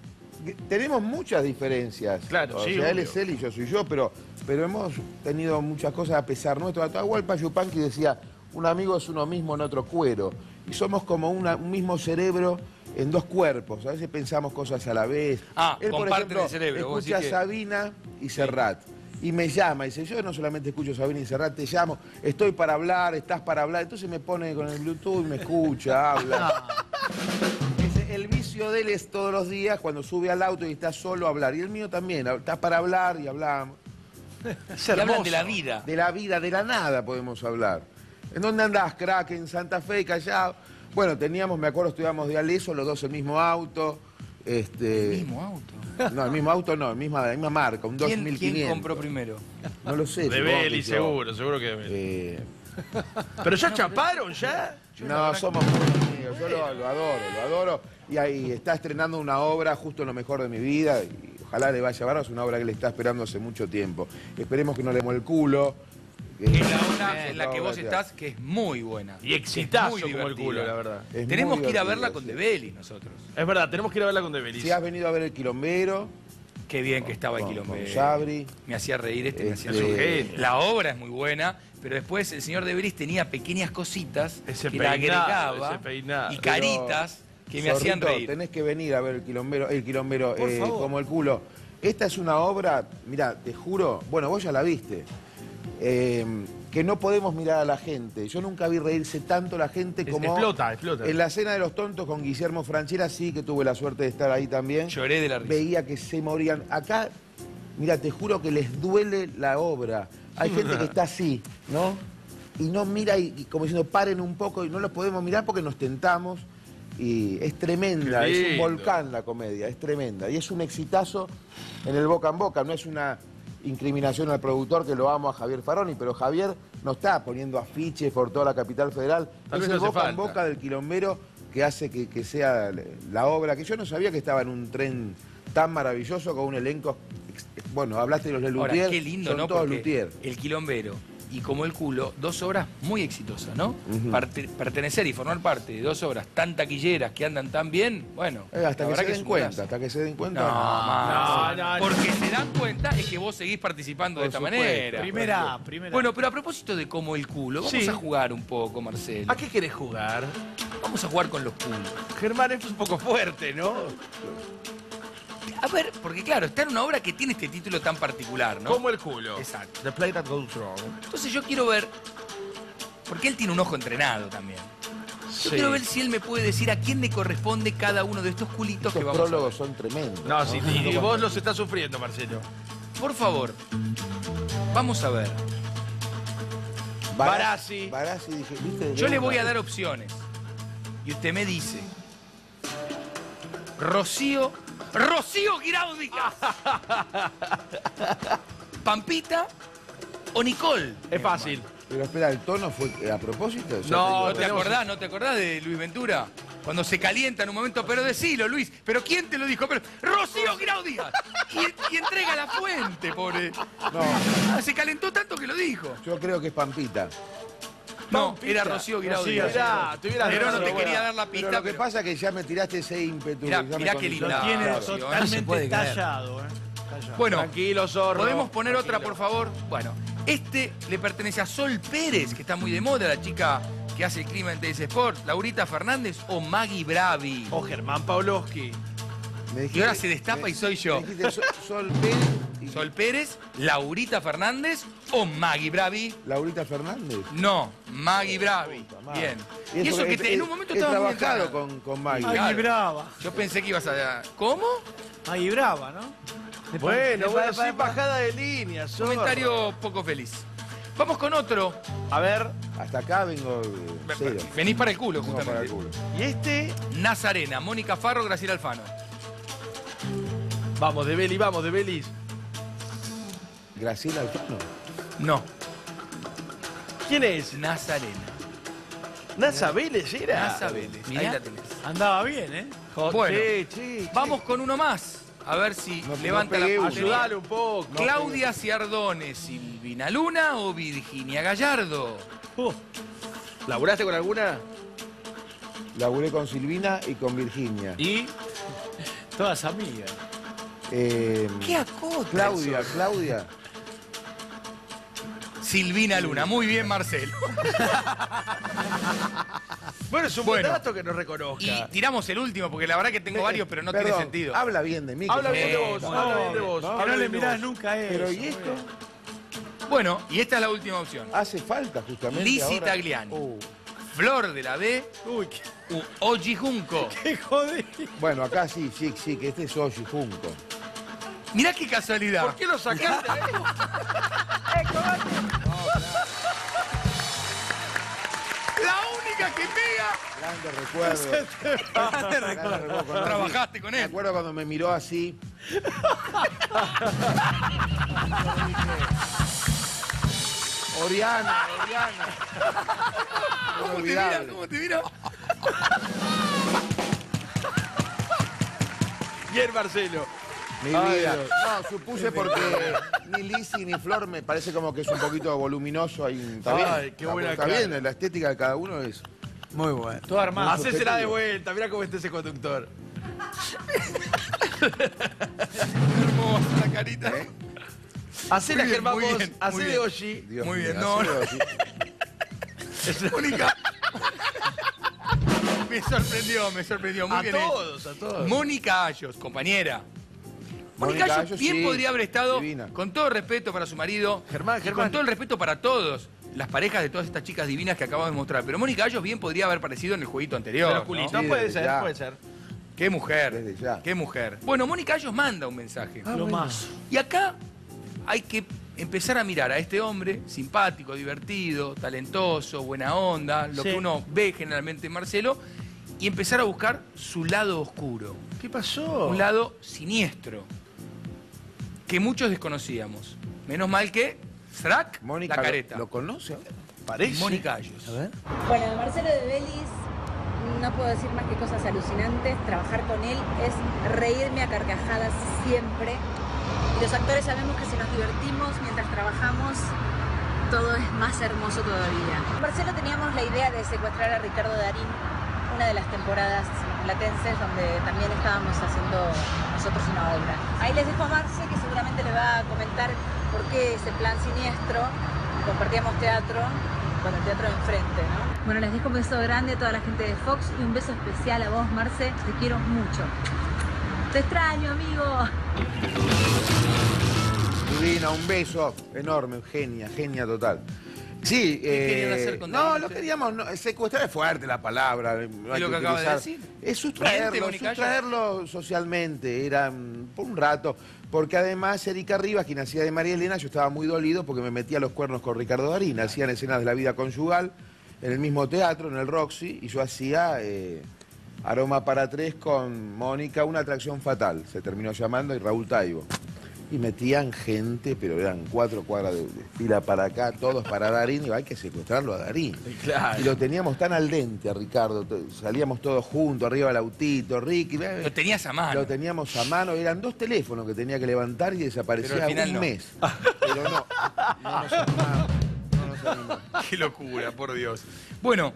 Tenemos muchas diferencias. Claro, o sí, sea, él es él y yo soy yo, pero, pero hemos tenido muchas cosas a pesar nuestro. Atahualpa Yupanqui decía, un amigo es uno mismo en otro cuero. Y somos como una- un mismo cerebro en dos cuerpos. A veces pensamos cosas a la vez. Ah, él, por ejemplo, el cerebro, vos escucha decís que- Sabina y Serrat. Y me llama, y dice, yo no solamente escucho Sabina y Serrat, te llamo, estoy para hablar, estás para hablar. Entonces me pone con el Bluetooth y me escucha, [laughs] habla. Ese- El vicio de él es todos los días cuando sube al auto y está solo a hablar. Y el mío también, estás para hablar y hablamos. Y hablan de la vida. De la vida, de la nada podemos hablar. ¿En dónde andás, crack? En Santa Fe, Callao. Bueno, teníamos, me acuerdo, estudiamos de Aleso, los dos el mismo auto. Este... ¿El mismo auto? No, el mismo auto no, el misma, la misma marca, un ¿Quién, 2500. quién compró primero? No lo sé. De Beli, yo. seguro, seguro que de Beli. Eh, ¿Pero ya chaparon, ya? no, somos muy amigos. Yo lo, lo adoro, lo adoro. Y ahí está estrenando una obra justo en lo mejor de mi vida. Y ojalá le vaya a ver, es una obra que le está esperando hace mucho tiempo. Esperemos que no le mueva el culo. Que- Es la obra [laughs] en la que vos estás, que es muy buena. Y exitazo muy como el culo, la verdad. Es Tenemos que ir a verla con sí. De Belli nosotros. Es verdad, tenemos que ir a verla con De Belis. Si has venido a ver el quilombero, Qué bien que estaba el con Sabri. Me hacía reír este, me hacía reír. La obra es muy buena, pero después el señor De Belis tenía pequeñas cositas Ese que le peinado, agregaba ese peinado. y caritas que me hacían reír. Tenés que venir a ver el quilombero, el quilombero eh, como el culo. Esta es una obra, mira, te juro, bueno, vos ya la viste, eh, que no podemos mirar a la gente. Yo nunca vi reírse tanto la gente como... explota, explota. En la cena de los tontos con Guillermo Franchera sí que tuve la suerte de estar ahí también. Lloré de la risa. Veía que se morían. Acá, mira, te juro que les duele la obra. Hay [laughs] gente que está así, ¿no? Y no mira y, y como diciendo, paren un poco y no los podemos mirar porque nos tentamos. Y es tremenda, es un volcán la comedia, es tremenda. Y es un exitazo en el boca en boca, no es una incriminación al productor que lo amo a Javier Faroni, pero Javier no está poniendo afiches por toda la capital federal. Tal es vez el boca en falta. boca del quilombero que hace que, que sea la obra, que yo no sabía que estaba en un tren tan maravilloso con un elenco. Bueno, hablaste de los Ahora, Lelutier, qué lindo, son ¿no? todos Luthier. El quilombero y como el culo, dos obras muy exitosas, ¿no? Parte- pertenecer y formar parte de dos obras tan taquilleras que andan tan bien, bueno. Eh, hasta que se den cuenta, hasta que se den cuenta. No, no. no, no. Porque se dan cuenta es que vos seguís participando de esta supuesto. manera. Primera, primera. Bueno, pero a propósito de como el culo, vamos Sí. a jugar un poco, Marcelo. ¿A qué querés jugar? Vamos a jugar con los culos. Germán es un poco fuerte, ¿no? A ver, porque claro, está en una obra que tiene este título tan particular, ¿no? Como el culo. Exacto. The play that goes wrong. Entonces yo quiero ver, porque él tiene un ojo entrenado también. Yo Sí. quiero ver si él me puede decir a quién le corresponde cada uno de estos culitos que vamos a ver. prólogos son tremendos. No, sí, [laughs] y, y vos los estás sufriendo, Marcelo. Por favor, vamos a ver. Barassi. Barassi, dije, ¿viste? Yo le voy a dar opciones. Y usted me dice. Rocío. Rocío Giraudy. Pampita o Nicole. Es fácil. Pero espera, ¿el tono fue a propósito? No, tengo- ¿No te acordás? ¿No te acordás de Luis Ventura? Cuando se calienta en un momento, pero decilo, Luis. ¿Pero quién te lo dijo? Pero, ¡Rocío! Y, y entrega la fuente, pobre. No, Ah, se calentó tanto que lo dijo. yo creo que es Pampita. No, era Rocío. Rocío, mirá, te hubieras Pero no te quería buena. dar la Pero pista. lo que pero- pasa es que ya me tiraste ese ímpetu. Mirá, ya me mirá qué linda. Tiene Claro, totalmente puede creer. tallado, ¿eh? Tallado. Bueno, Tranquilo, zorro. ¿podemos poner otra, por favor? Bueno, este le pertenece a Sol Pérez, que está muy de moda, la chica que hace el clima en TS Sport, Laurita Fernández o Maggie Bravi. O Germán Pavlovsky. Dijiste- Y ahora se destapa me- y soy yo. me dijiste Sol, Sol Pérez y Sol Pérez, Laurita Fernández o Maggie Bravi. Laurita Fernández. No, Maggie Bravi. Puta madre. Bien. Y eso, que te- en un momento estaba muy con, con Maggie. Claro. Maggie Brava. Yo pensé que ibas a... ¿Cómo? Maggie Brava, ¿no? De Bueno, bueno, sí, bajada de línea, zorro. Comentario poco feliz. Vamos con otro. A ver, Hasta acá vengo eh, cero. Venís para el culo, justamente. para el culo. y este. Nazarena, Mónica Farro, Graciela Alfano. Vamos, de Beli, vamos, de Belis. Graciela Alfano. No, ¿Quién es? Nazarena. ¿Nasa Vélez era? Nasa Vélez. Ahí la tenés. Andaba bien, ¿eh? Jo- Bueno. che, che, Vamos con uno más. A ver si No, no levanta pegué la uno. Ayudale un poco. Claudia Ciardone, Silvina Luna o Virginia Gallardo. Uh, ¿Laburaste con alguna? Laburé con Silvina y con Virginia. Y. Todas amigas. Eh, ¿Qué acota Claudia, eso? Claudia. Silvina Luna. Muy bien, Marcelo. [laughs] Bueno, es un Bueno. buen dato que nos reconozca. Y tiramos el último, porque la verdad que tengo varios, pero no Perdón, tiene sentido. Habla bien de mí. que Habla no- bien de vos, bueno, habla bien de vos. no, Que no le mirás nunca a eso. Pero ¿y esto? Bueno, y esta es la última opción. Hace falta justamente Lizzy ahora. Tagliani. Uh, Flor de la B Uy, qué, u Oji Junco. [laughs] qué jodido. Bueno, acá sí, sí, sí, que este es Oshi Junco. Mirá qué casualidad. ¿Por qué lo sacaste? [laughs] eh? La única que pega. Grande recuerdo. [laughs] Grande recuerdo. Cuando- Trabajaste con Me él. acuerdo cuando me miró así. Oriana, Oriana. ¿Cómo te mira? ¿Cómo te mira? [laughs] Bien, Marcelo. Mi Ay, vida. Dios. No, supuse porque ni Lizzy ni Flor me parece como que es un poquito voluminoso ahí. Está bien. Ay, qué buena Está cara. bien, la estética de cada uno es. Muy bueno. Todo armado. Hacésela de vuelta, mira cómo está ese conductor. [laughs] Hermosa la carita. Hacela, Muy bien, Germán, vos. bien, Hacé muy de bien. Oshi. Dios Muy bien, no. [laughs] Mónica. [laughs] Me sorprendió, me sorprendió. Muy A bien. todos, a todos. Mónica Ayos, compañera. Mónica Ayos Ayos, bien sí, podría haber estado, divina. con todo respeto para su marido, Germán, Germán. con todo el respeto para todos, las parejas de todas estas chicas divinas que acabamos de mostrar. Pero Mónica Gallos bien podría haber parecido en el jueguito anterior. De los ¿no? puede ser, puede ser. Qué mujer, qué mujer. Bueno, Mónica Gallos manda un mensaje. Ah, Lo bueno. más. Y acá hay que empezar a mirar a este hombre simpático, divertido, talentoso, buena onda, lo Sí. que uno ve generalmente en Marcelo, y empezar a buscar su lado oscuro. ¿Qué pasó? Un lado siniestro, que muchos desconocíamos. Menos mal que Mónica, la ¿lo- careta. ¿lo conoce? Parece. Mónica Gallos. A ver. Bueno, de Marcelo de Belis no puedo decir más que cosas alucinantes. Trabajar con él es reírme a carcajadas siempre. Los actores sabemos que si nos divertimos mientras trabajamos, todo es más hermoso todavía. Con Marcelo teníamos la idea de secuestrar a Ricardo Darín, una de las temporadas platenses donde también estábamos haciendo nosotros una obra. Ahí les dejo a Marce que seguramente les va a comentar por qué ese plan siniestro. Compartíamos teatro con el teatro de enfrente, ¿no? Bueno, les dejo un beso grande a toda la gente de Fox y un beso especial a vos, Marce. Te quiero mucho. Te extraño, amigo. Divina, un beso enorme, genia, genia total. Sí, ¿Qué querían eh, hacer con no, lo queríamos, no, secuestrar es fuerte la palabra. no hay lo que acaba de decir? Es ¿Miente, sustraerlo, sustraerlo socialmente, era mm, por un rato. Porque además Erika Rivas, quien hacía de María Elena, yo estaba muy dolido porque me metía los cuernos con Ricardo Darín. Hacían escenas de la vida conyugal en el mismo teatro, en el Roxy, y yo hacía eh, Aroma para Tres con Mónica, una atracción fatal. Se terminó llamando y Raúl Taibo. Y metían gente, pero eran cuatro cuadras de, de fila para acá, todos para Darín, y hay que secuestrarlo a Darín. Claro. Y lo teníamos tan al dente a Ricardo, salíamos todos juntos, arriba del autito, Ricky. Lo tenías a mano. Lo teníamos a mano, eran dos teléfonos que tenía que levantar y desaparecía Pero al final un no. mes. [laughs] Pero no, no nos animamos, no nos animamos. Qué locura, por Dios. Bueno,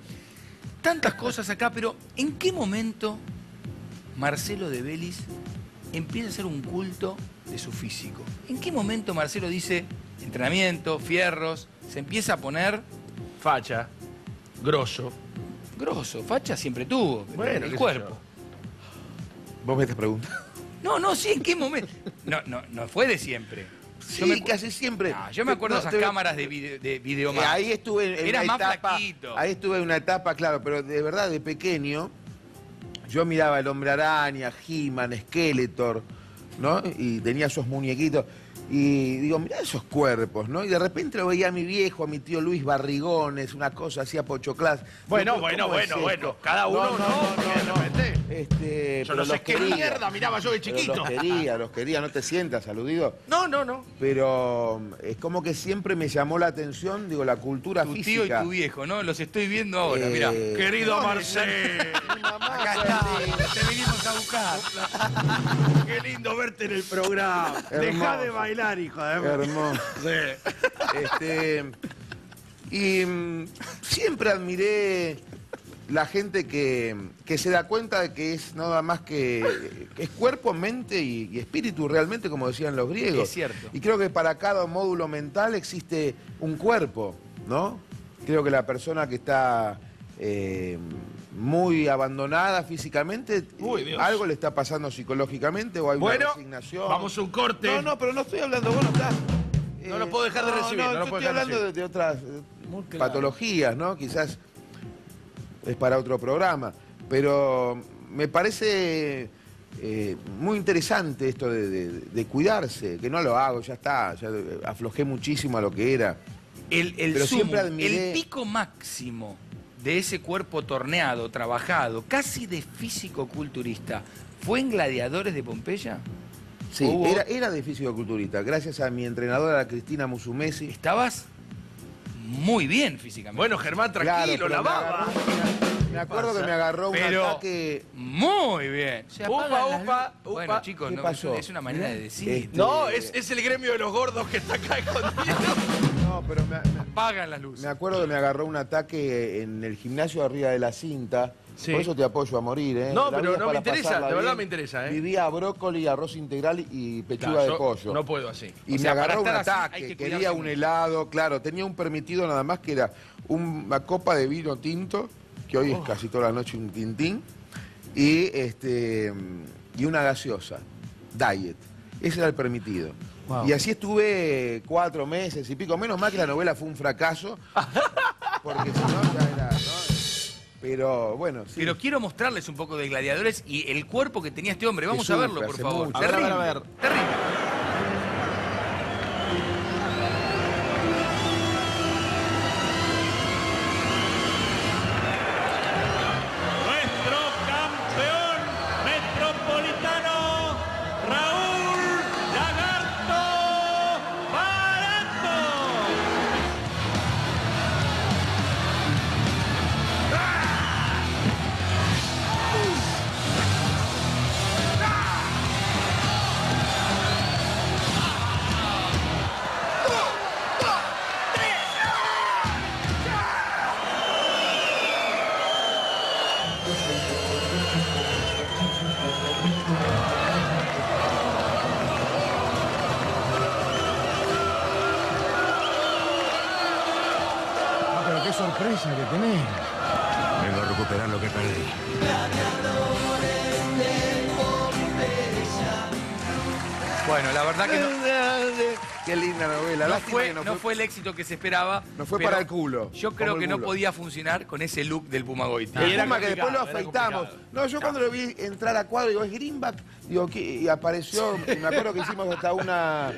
tantas cosas acá, pero ¿en qué momento Marcelo de Belis empieza a hacer un culto de su físico? ¿En qué momento Marcelo dice entrenamiento, fierros, se empieza a poner Facha, grosso. grosso? Facha siempre tuvo, Bueno, el cuerpo. Vos me estás preguntando. No, no, sí, ¿en qué momento? No, no, no fue de siempre. Sí, me- casi siempre. No, yo me acuerdo de No, esas te- cámaras de, video, de Eh, ahí estuve en Era una más etapa, flaquito. Ahí estuve en una etapa, claro, pero de verdad de pequeño yo miraba el hombre araña, He-Man, Skeletor, ¿no? Y tenía esos muñequitos. Y digo, mirá esos cuerpos, ¿no? Y de repente lo veía a mi viejo, a mi tío Luis Barrigones, una cosa así a Pochoclás. Bueno, Digo, bueno, ¿cómo es bueno, bueno. Cada uno no, porque de repente. Este, Yo no sé los qué quería. mierda miraba yo de Pero chiquito. Los quería, los quería, no te sientas aludido. No, no, no. Pero mm, es como que siempre me llamó la atención, digo, la cultura Tu tío y física. tu viejo, ¿no? Los estoy viendo ahora, Eh, mirá. Querido no, Marcel. Acá está, te vinimos a buscar. [laughs] Qué lindo verte en el programa. Deja de bailar, hijo de Hermoso. Este, y mm, siempre admiré la gente que, que se da cuenta de que es nada más que, que es cuerpo, mente y, y espíritu realmente, como decían los griegos. Es cierto. Y creo que para cada módulo mental existe un cuerpo, ¿no? Creo que la persona que está eh, muy abandonada físicamente, Uy, Dios. algo le está pasando psicológicamente o hay Bueno, una resignación. vamos a un corte. No, no, pero no estoy hablando, vos no estás. No lo puedo dejar de recibir, no lo yo puedo estoy hablando de, de otras eh, claro. patologías, ¿no? Quizás es para otro programa. Pero me parece eh, muy interesante esto de, de- de cuidarse, que no lo hago, ya está, ya aflojé muchísimo a lo que era. El, el Pero sumo, siempre admiré- el pico máximo de ese cuerpo torneado, trabajado, casi de físico-culturista, ¿fue en Gladiadores de Pompeya? Sí, Hubo- era, era de físico-culturista, gracias a mi entrenadora Cristina Musumesi. Estabas muy bien físicamente. Bueno, Germán, tranquilo, pero la me baba. me acuerdo que me agarró un Pero- ataque... Muy bien. Upa, upa, luces. Bueno, upa. chicos, ¿Qué no, pasó? es una manera de decir. Este- No, es, es el gremio de los gordos que está acá escondido. [laughs] No, pero me, me- Apagan las luces. Me acuerdo que me agarró un ataque en el gimnasio arriba de la cinta. Sí. Por eso te apoyo a morir, ¿eh? No, La pero no me interesa, de verdad me interesa, ¿eh? Vivía brócoli, arroz integral y pechuga de pollo. No puedo así. Y O me sea, agarró un así ataque, que quería un helado, claro, tenía un permitido nada más que era una copa de vino tinto, que hoy Oh. es casi toda la noche un tintín, y este y una gaseosa, diet. Ese era el permitido. Wow. Y así estuve cuatro meses y pico. Menos mal que la novela fue un fracaso. [laughs] Porque si no, ya era. ¿no? Pero bueno, sí. Pero quiero mostrarles un poco de gladiadores y el cuerpo que tenía este hombre. Vamos a verlo, por favor. mucho. A ver, a Terrible. ver, a ver. Terrible. El éxito que se esperaba. No fue pero para el culo. Yo creo que no podía funcionar con ese look del Puma Goiti. Y el Puma que después lo afeitamos. No, yo cuando lo vi entrar a cuadro, digo, es Greenback. Digo, ¿qué? y apareció, y me acuerdo que hicimos hasta una,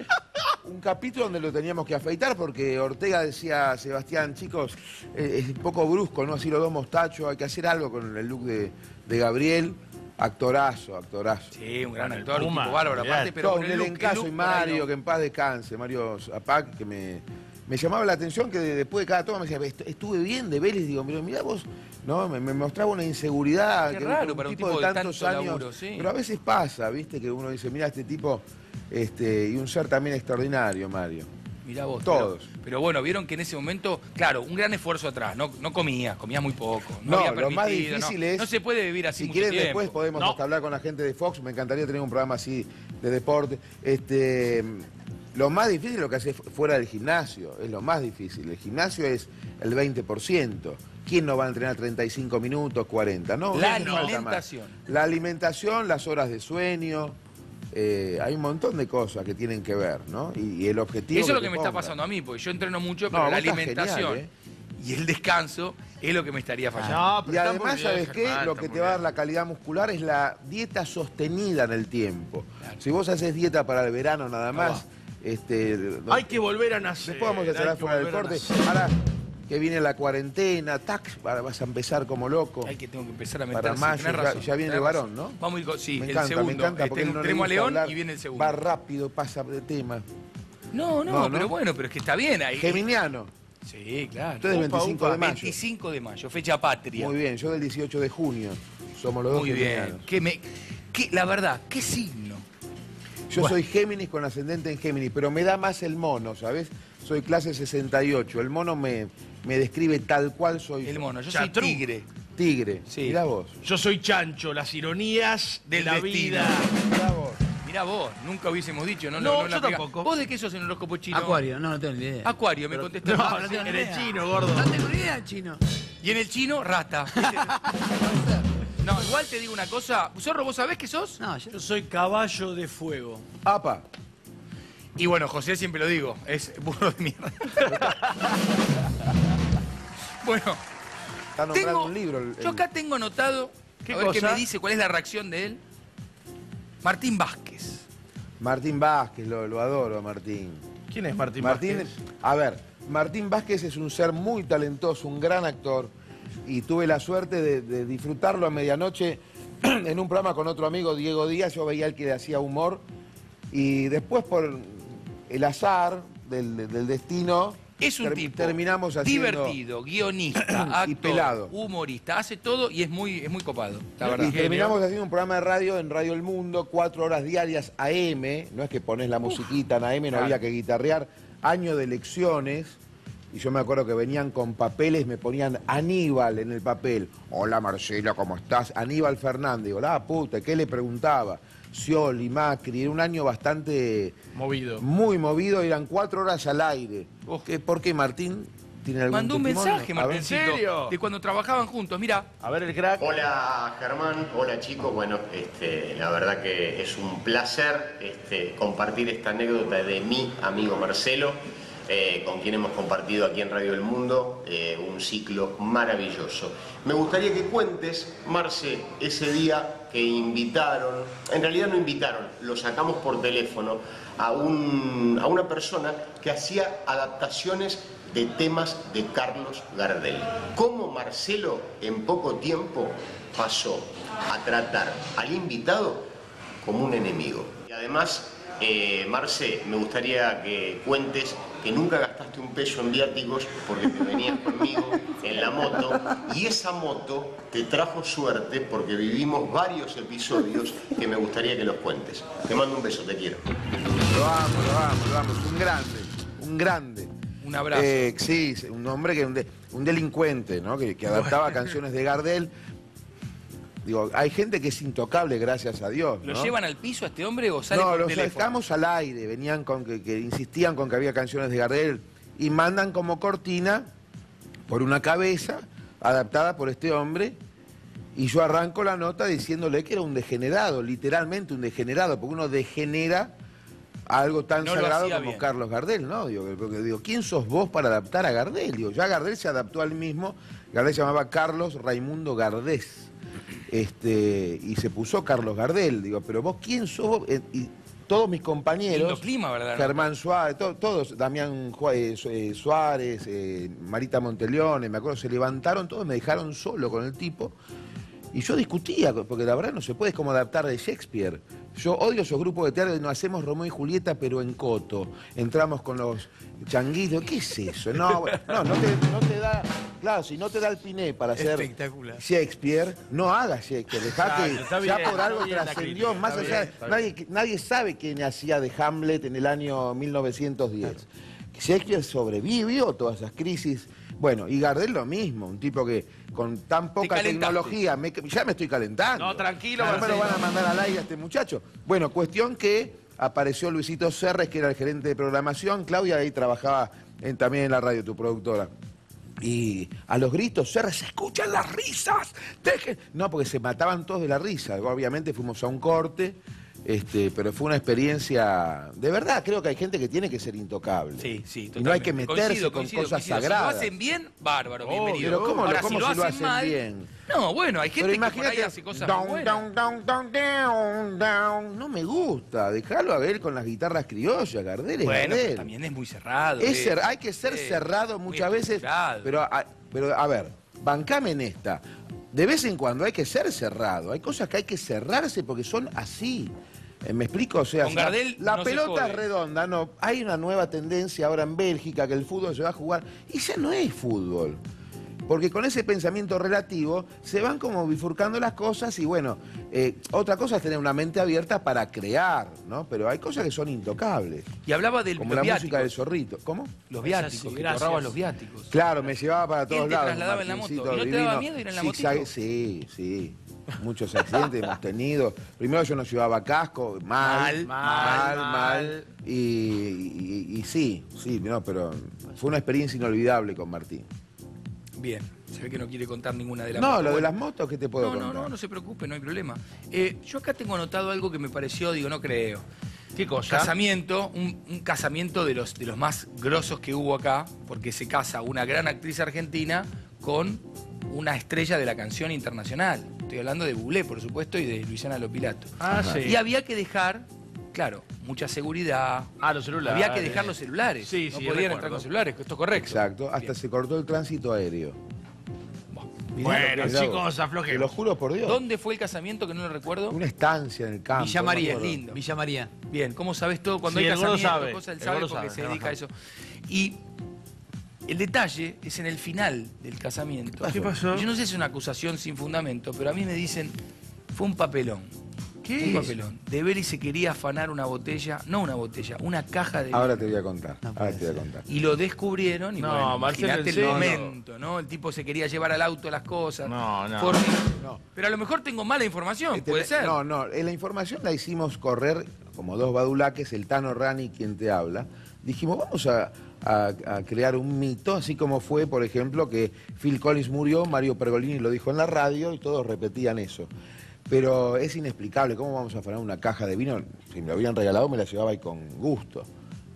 un capítulo donde lo teníamos que afeitar porque Ortega decía, Sebastián, chicos, eh, es un poco brusco, ¿no? Así los dos mostachos, hay que hacer algo con el look de, de Gabriel. Actorazo, actorazo. Sí, un gran actor, un tipo bárbaro aparte, pero con el look- el look y Mario, que en paz descanse, Mario Zapac, que me, me llamaba la atención que de- después de cada toma me decía, "Est- estuve bien de Vélez, digo, pero mirá vos, ¿no? Me, me mostraba una inseguridad. Qué que raro para un tipo de tanto años. laburo, sí. Pero a veces pasa, ¿viste? Que uno dice, mira este tipo, este, y un ser también extraordinario, Mario. Mirá vos. Todos. Pero, pero bueno, vieron que en ese momento, claro, un gran esfuerzo atrás. No, no comía, comía muy poco. No, No, había lo más difícil no. es- No se puede vivir así Si mucho quieren tiempo. después podemos No. hasta hablar con la gente de Fox, me encantaría tener un programa así de deporte. Este, lo más difícil es lo que hace fuera del gimnasio, es lo más difícil. El gimnasio es el 20%. ¿Quién no va a entrenar 35 minutos, 40? No, La no alimentación. La alimentación, las horas de sueño, eh, hay un montón de cosas que tienen que ver, ¿no? Y, y el objetivo. Eso es lo que me está pasando a mí, porque yo entreno mucho, pero la alimentación genial, ¿eh? y el descanso es lo que me estaría fallando. y además, ¿sabes qué? Lo que te va a dar la calidad muscular es la dieta sostenida en el tiempo. Si vos haces dieta para el verano nada más, este, Hay que volver a nacer. después vamos a que fuera del corte. Ahora que viene la cuarentena, tac, vas a empezar como loco. Hay que tengo que empezar a meter Para mayo, ya, razón, ya viene el varón. ¿no? Vamos a ir con, sí, me el encanta, segundo. me encanta, Eh, porque él no tenemos a León y viene el segundo. Va rápido, pasa de tema. No, no, No, ¿no? pero bueno, pero es que está bien ahí. Geminiano. Sí, claro. Ustedes el Upa, 25 upa, de mayo. 25 de mayo, fecha patria. Muy bien, yo del 18 de junio. Somos los dos Muy bien. Que me, que, la verdad, ¿qué signo? Yo Bueno. soy Géminis con ascendente en Géminis, pero me da más el mono, ¿sabes? Soy clase 68. El mono me, me describe tal cual soy. El mono, yo soy tigre. Tigre. Sí. Mirá vos. Yo soy Chancho, las ironías de la destino. vida. Mirá vos. Mirá vos, nunca hubiésemos dicho, ¿no? No, la yo pega- tampoco. ¿Vos de qué sos en el horóscopo chino? Acuario, no, no tengo ni idea. Acuario, me contestó. No, Ah, sí, tengo ni en el idea. chino, gordo. No tengo ni idea, chino. Y en el chino, rata. [laughs] no, igual te digo una cosa. Zorro, ¿vos sabés qué sos? No, yo Yo soy caballo de fuego. Apa. Y bueno, José siempre lo digo, es burro de mierda. [laughs] bueno, Está nombrando Tengo- un libro. el- yo acá tengo anotado, ¿Qué a ver qué cosa? me dice, cuál es la reacción de él. Martín Vázquez. Martín Vázquez, lo, lo adoro, a Martín. ¿Quién es Martín, Martín, Vázquez? a ver, Martín Vázquez es un ser muy talentoso, un gran actor, y tuve la suerte de, de disfrutarlo a medianoche [clears throat] en un programa con otro amigo, Diego Díaz, yo veía al que le hacía humor, y después por el azar del, del destino, Es un ter- tipo terminamos haciendo... divertido, [clears throat] guionista, Y actor, pelado. humorista, hace todo y es muy, es muy copado, la verdad. Y terminamos haciendo un programa de radio en Radio El Mundo, cuatro horas diarias AM, no es que pones la musiquita en AM, no claro. había que guitarrear, año de elecciones, y yo me acuerdo que venían con papeles, me ponían Aníbal en el papel. Hola Marcela, ¿cómo estás? Aníbal Fernández. Digo, la puta, ¿qué le preguntaba? Scioli, Macri, era un año bastante Movido. muy movido, eran cuatro horas al aire. ¿Qué- ¿Por qué, Martín? ¿Tiene algún Mandó un testimonio? mensaje, A ver. Martincito, de cuando trabajaban juntos. Mira, A ver el crack. Hola Germán, hola chicos, bueno, este, la verdad que es un placer este, compartir esta anécdota de mi amigo Marcelo, eh, con quien hemos compartido aquí en Radio del Mundo eh, un ciclo maravilloso. Me gustaría que cuentes, Marce, ese día que invitaron, en realidad no invitaron, lo sacamos por teléfono a, un- a una persona que hacía adaptaciones de temas de Carlos Gardel. ¿Cómo Marcelo en poco tiempo pasó a tratar al invitado como un enemigo? Y además, eh, Marce, me gustaría que cuentes que nunca gastaste un peso en viáticos porque te venías conmigo en la moto y esa moto te trajo suerte porque vivimos varios episodios que me gustaría que los cuentes. Te mando un beso, te quiero. Lo amo, lo amo, lo amo. Un grande, un grande. Un abrazo. Eh, sí, un hombre que un, de- un delincuente, ¿no? Que, que adaptaba canciones de Gardel. Digo, hay gente que es intocable, gracias a Dios. ¿lo ¿no? llevan al piso a este hombre o sale No, los sacamos al aire, venían con que, que insistían con que había canciones de Gardel y mandan como cortina por una cabeza adaptada por este hombre y yo arranco la nota diciéndole que era un degenerado, literalmente un degenerado, porque uno degenera algo tan No lo sagrado como bien. Carlos Gardel, ¿no? Digo, digo, ¿quién sos vos para adaptar a Gardel? Digo, ya Gardel se adaptó al mismo, Gardel se llamaba Carlos Raimundo Gardés. Este, y se puso Carlos Gardel, digo, pero vos quién sos vos? Eh, y todos mis compañeros, clima, ¿verdad? Germán Suárez, to- todos, Damián eh, eh, Suárez, eh, Marita Monteleone, me acuerdo, se levantaron todos, me dejaron solo con el tipo. Y yo discutía, porque la verdad no se puede, es como adaptar de Shakespeare. Yo odio esos grupos de teatro no hacemos Romeo y Julieta, pero en coto. Entramos con los changuitos. ¿Qué es eso? No, no, no te, no te da. Claro, si no te da el piné para hacer. Shakespeare, no hagas Shakespeare. Dejá Exacto, que ya bien, por algo trascendió. Más allá, bien, nadie, nadie sabe quién hacía de Hamlet en el año 1910. Shakespeare sobrevivió todas esas crisis. Bueno, y Gardel lo mismo, un tipo que con tan poca tecnología, me- ya me estoy calentando. No, tranquilo, No me lo van a mandar al aire a este muchacho. Bueno, cuestión que apareció Luisito Serres, que era el gerente de programación. Claudia ahí trabajaba en- también en la radio, tu productora. Y a los gritos, se escuchan las risas. Dejen. No, porque se mataban todos de la risa. Obviamente fuimos a un corte, este, pero fue una experiencia. De verdad, creo que hay gente que tiene que ser intocable. Sí, sí, Y no hay que totalmente. meterse Coincido, con coincido, cosas coincido. sagradas. Si lo hacen bien, bárbaro, bienvenido. Pero ¿cómo, Ahora, cómo si lo hacen mal, bien? No, bueno, hay gente Pero que por ahí imagínate, hace cosas down, buenas. down, down, down, down, down. No me gusta. Dejarlo a ver con las guitarras criollas, Gardel es Bueno, Gardel. pero también es muy cerrado. Es eh. hay que ser Eh, cerrado muchas veces. Pero a, pero a ver, bancame en esta. De vez en cuando hay que ser cerrado. Hay cosas que hay que cerrarse porque son así. Eh, ¿Me explico? O sea, la- Gardel la no se pelota es redonda, no. Hay una nueva tendencia ahora en Bélgica que el fútbol se va a jugar. Y ya no es fútbol. Porque con ese pensamiento relativo se van como bifurcando las cosas y bueno, eh, otra cosa es tener una mente abierta para crear, ¿no? Pero hay cosas que son intocables. Y hablaba del Como la música del zorrito. ¿Cómo? Los viáticos, así, que gracias. los viáticos. Claro, me llevaba para ¿Quién todos te lados. trasladaba en la moto? Martincito ¿Y no te daba miedo ir en la motito? Sí, sí. Muchos accidentes hemos tenido. Primero yo no llevaba casco, mal, Mal, mal, mal. mal. Y, y- y sí, sí, no, pero fue una experiencia inolvidable con Martín. Bien, se ve que no quiere contar ninguna de las No, motos. lo de las motos, ¿qué te puedo No, no, contar? no, no se preocupe, no hay problema. Eh, yo acá tengo anotado algo que me pareció, digo, no creo. ¿Qué cosa? Casamiento, un, un casamiento de los, de los más grosos que hubo acá, porque se casa una gran actriz argentina con una estrella de la canción internacional. Estoy hablando de Bublé, por supuesto, y de Luisiana Lopilato. Ah, sí. Y había que dejar, claro, mucha seguridad. Ah, los celulares. Había que dejar los celulares. Sí, no sí, podían recuerdo. entrar con celulares, esto es correcto. Exacto, hasta se cortó el tránsito aéreo. Bueno, lo chicos, Te aflojemos. lo juro por Dios. ¿Dónde fue el casamiento que no lo recuerdo? Una estancia en el campo. Villa no María, acuerdo. lindo. Villa María. Bien, ¿cómo sabes todo cuando Sí, hay casamiento? sabe, cosas, él el sabe porque sabe, se dedica a eso. Y el detalle es en el final del casamiento. ¿Qué pasó? Yo no sé si es una acusación sin fundamento, pero a mí me dicen, fue un papelón. ¿Qué? Un papelón. De Beli se quería afanar una botella, no una botella, una caja de Ahora te voy a contar. Ahora te voy a contar. Y lo descubrieron y No, bueno, Marcelo, imagínate ¿en el momento, ¿no? El tipo se quería llevar al auto las cosas. No, no. Por- No. Pero a lo mejor tengo mala información, Este, puede ser. No, no, la información la hicimos correr como dos badulaques, el Tano Rani quien te habla. Dijimos, vamos a, a, a crear un mito, así como fue, por ejemplo, que Phil Collins murió, Mario Pergolini lo dijo en la radio y todos repetían eso. Pero es inexplicable, ¿cómo vamos a afanar una caja de vino? Si me lo hubieran regalado me la llevaba ahí con gusto.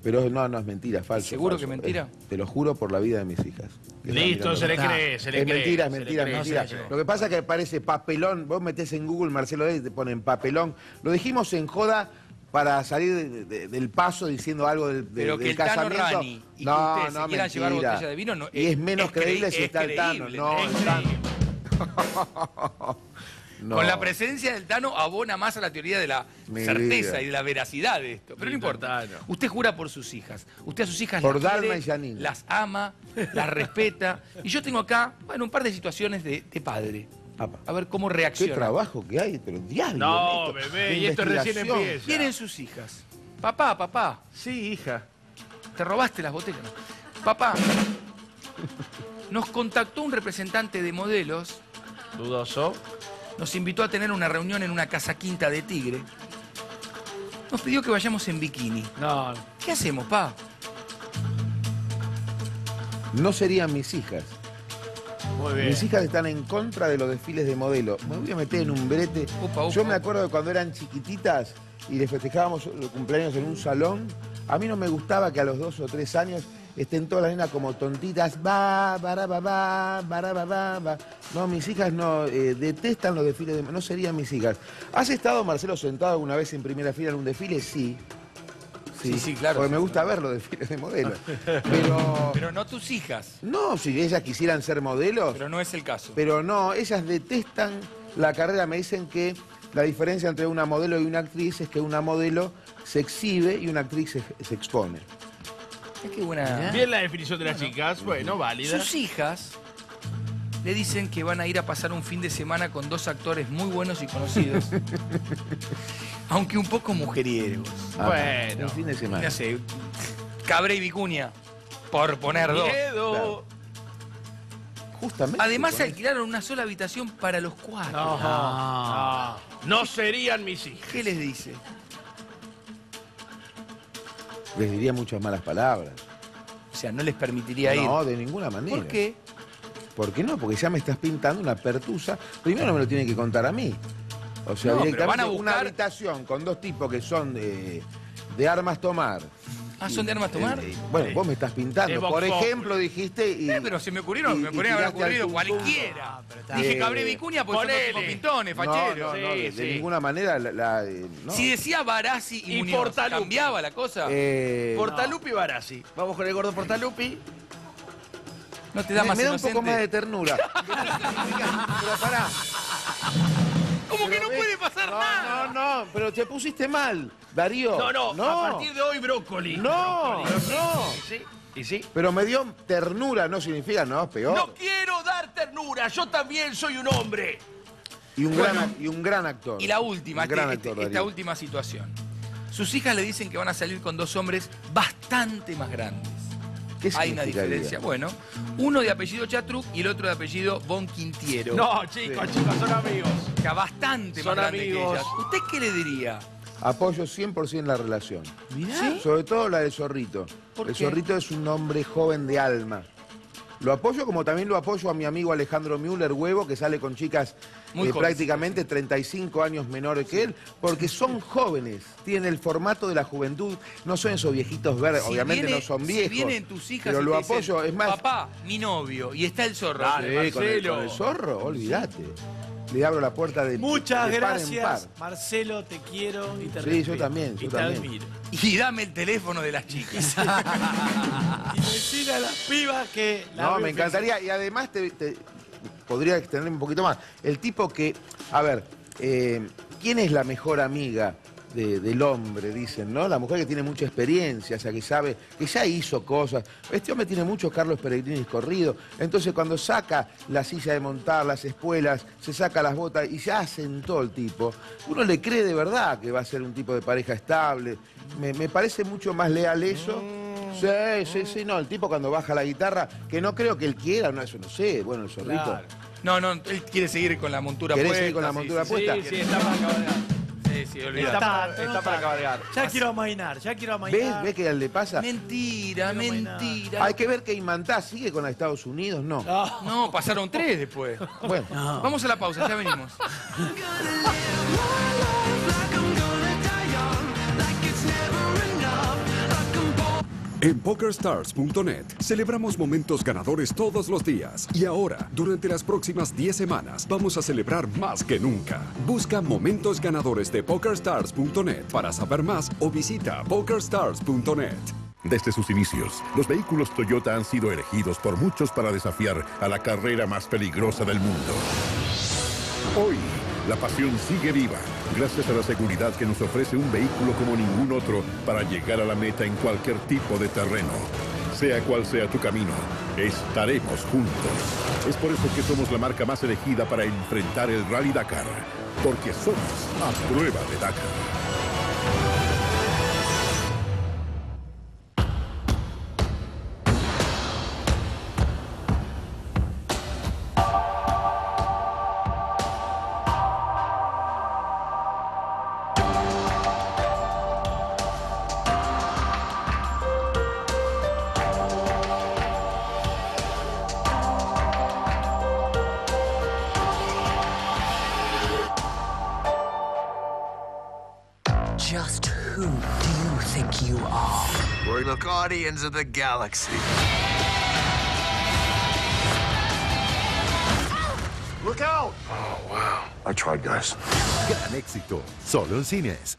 Pero no, no es mentira, es falso. ¿Seguro falso. que mentira? Eh, te lo juro por la vida de mis hijas. Listo, se le cree, se le es cree, mentira, es se le mentira, es cree, mentira. se le cree. Lo que pasa es que parece papelón. Vos metés en Google Marcelo D y te ponen papelón. Lo dijimos en joda para salir de- de- del paso diciendo algo del, de- Pero que del el Tano casamiento. Rani y que no, se quieran llevar botella de vino, no, y es menos es creíble creí- si es está el Tano. No, es el Tano. [laughs] No. Con la presencia del Tano abona más a la teoría de la Mi certeza vida. y de la veracidad de esto. Pero no importa. Tano. Usted jura por sus hijas. Usted a sus hijas Por las quiere, las ama, las respeta. Y yo tengo acá, bueno, un par de situaciones de, de padre. Apa. A ver cómo Qué reacciona. trabajo que hay, pero diario. No, esto, bebé, y esto recién empieza. Vienen sus hijas. Papá, papá, Sí, hija. te robaste las botellas. Papá, nos contactó un representante de modelos Dudoso. nos invitó a tener una reunión en una casa quinta de Tigre. Nos pidió que vayamos en bikini. No, ¿Qué hacemos, pa? No serían mis hijas. Muy bien. Mis hijas están en contra de los desfiles de modelo. Me voy a meter en un brete. Upa, upa. Yo me acuerdo de cuando eran chiquititas y les festejábamos los cumpleaños en un salón. A mí no me gustaba que a los dos o tres años estén todas las nenas como tontitas. Va, bara, ba, ba, bara, ba, ba, ba. No, mis hijas no eh, detestan los desfiles de No serían mis hijas. ¿Has estado, Marcelo, sentado alguna vez en primera fila en un desfile? Sí. Sí, sí, claro. Porque me gusta ver los desfiles de modelos. [laughs] Pero. Pero no tus hijas. No, si ellas quisieran ser modelos. Pero no es el caso. Pero no, ellas detestan la carrera. Me dicen que la diferencia entre una modelo y una actriz es que una modelo se exhibe y una actriz se, se expone. Es que buena. Bien la definición de las chicas. Bueno, válida. Sus hijas le dicen que van a ir a pasar un fin de semana con dos actores muy buenos y conocidos. [laughs] aunque un poco mujeriegos. Ah, Bueno. Un fin de semana. No sé, Cabré y Vicuña, por poner dos. Claro. Justamente. Además alquilaron una sola habitación para los cuatro. No, no. No serían mis hijas. ¿Qué les dice? Les diría muchas malas palabras. O sea, no les permitiría ir. No, de ninguna manera. ¿Por qué? ¿Por qué no? Porque ya me estás pintando una pertusa. Primero me lo tiene que contar a mí. O sea, No, pero directamente van a una buscar- habitación con dos tipos que son de, de armas tomar. Ah, ¿son de armas tomar? Eh, bueno, vos me estás pintando. Por ejemplo, dijiste y. Eh, pero se me ocurrieron, y- me podrían haber ocurrido cualquiera. está Dije bien. Cabré Vicuña porque son tipos pintones, No, facheros. no, no, de, Sí, de sí. ninguna manera la, la, eh, no. Si decía Barassi y, Y Muñoz, Portalupi. ¿cambiaba la cosa? Eh, Portalupi y Barassi. Vamos con el gordo Portalupi. No te da me, más me da un poco más de ternura. [laughs] pero pará. Como que no puede pasar no, nada. No, no, pero te pusiste mal, Darío. No, no, no. a partir de hoy brócoli. No, Brócoli. no. ¿Y sí? ¿Y sí? Pero me dio ternura, no significa, no, peor. No quiero dar ternura, yo también soy un hombre. y, un Bueno. gran, y un gran actor. Y la última, Un gran este- actor, este- esta última situación. Sus hijas le dicen que van a salir con dos hombres bastante más grandes. ¿Qué Hay una diferencia. Bueno, uno de apellido Chatruc y el otro de apellido Bon Quintiero. No, chicos, chicos, son amigos. O sea, bastante Son más que amigos. ellas. ¿Usted qué le diría? Apoyo 100% la relación. ¿Sí? Sobre todo la de Zorrito. ¿Por el qué? Zorrito es un hombre joven de alma. Lo apoyo como también lo apoyo a mi amigo Alejandro Müller Huevo, que sale con chicas Muy eh, prácticamente 35 años menores que él, porque son jóvenes, tienen el formato de la juventud, no son esos viejitos verdes, Si obviamente viene- no son viejos. Si vienen tus hijas pero y lo dicen, apoyo, es más, Papá, mi novio, y está el zorro. Dale, Sí, con, el, Marcelo. con el zorro, olvídate. Le abro la puerta de Muchas de par en gracias, par. Marcelo, te quiero y te Sí, yo también, yo y te admiro. Y dame el teléfono de las chicas. Y [laughs] decirle a las pibas que... la No, me encantaría. Y además te, te- podría extender un poquito más. El tipo que, a ver, eh, ¿quién es la mejor amiga de- del hombre? Dicen, ¿no? La mujer que tiene mucha experiencia, o sea, que sabe, que ya hizo cosas. Este hombre tiene muchos Carlos Peregrini corrido. Entonces, cuando saca la silla de montar, las espuelas, se saca las botas y ya sentó el tipo, uno le cree de verdad que va a ser un tipo de pareja estable. Me, me parece mucho más leal eso. Sí, sí, sí, no, el tipo cuando baja la guitarra, que no creo que él quiera, no, eso no sé, bueno, el zorrito. Claro. No, no, él quiere seguir con la montura ¿Querés puesta. seguir con la montura sí, puesta? Sí, sí, está. Sí, Sí, olvidate. Está para, no está para tanto. cabalgar. Ya quiero amainar, ya quiero ¿Ves? amainar. ¿Ves que le pasa? Mentira, mentira. Hay que ver que Imantá sigue con Estados Unidos, no. No, pasaron tres después. Bueno. Vamos a la pausa, ya venimos. [laughs] En PokerStars.net celebramos momentos ganadores todos los días y ahora, durante las próximas 10 semanas, vamos a celebrar más que nunca. Busca momentos ganadores de PokerStars.net para saber más o visita PokerStars.net. Desde sus inicios, los vehículos Toyota han sido elegidos por muchos para desafiar a la carrera más peligrosa del mundo. Hoy, la pasión sigue viva gracias a la seguridad que nos ofrece un vehículo como ningún otro para llegar a la meta en cualquier tipo de terreno. Sea cual sea tu camino, estaremos juntos. Es por eso que somos la marca más elegida para enfrentar el Rally Dakar, porque somos a prueba de Dakar. Guardians of the Galaxy. Look out! Oh, wow. I tried, guys. Gran éxito, solo en cines.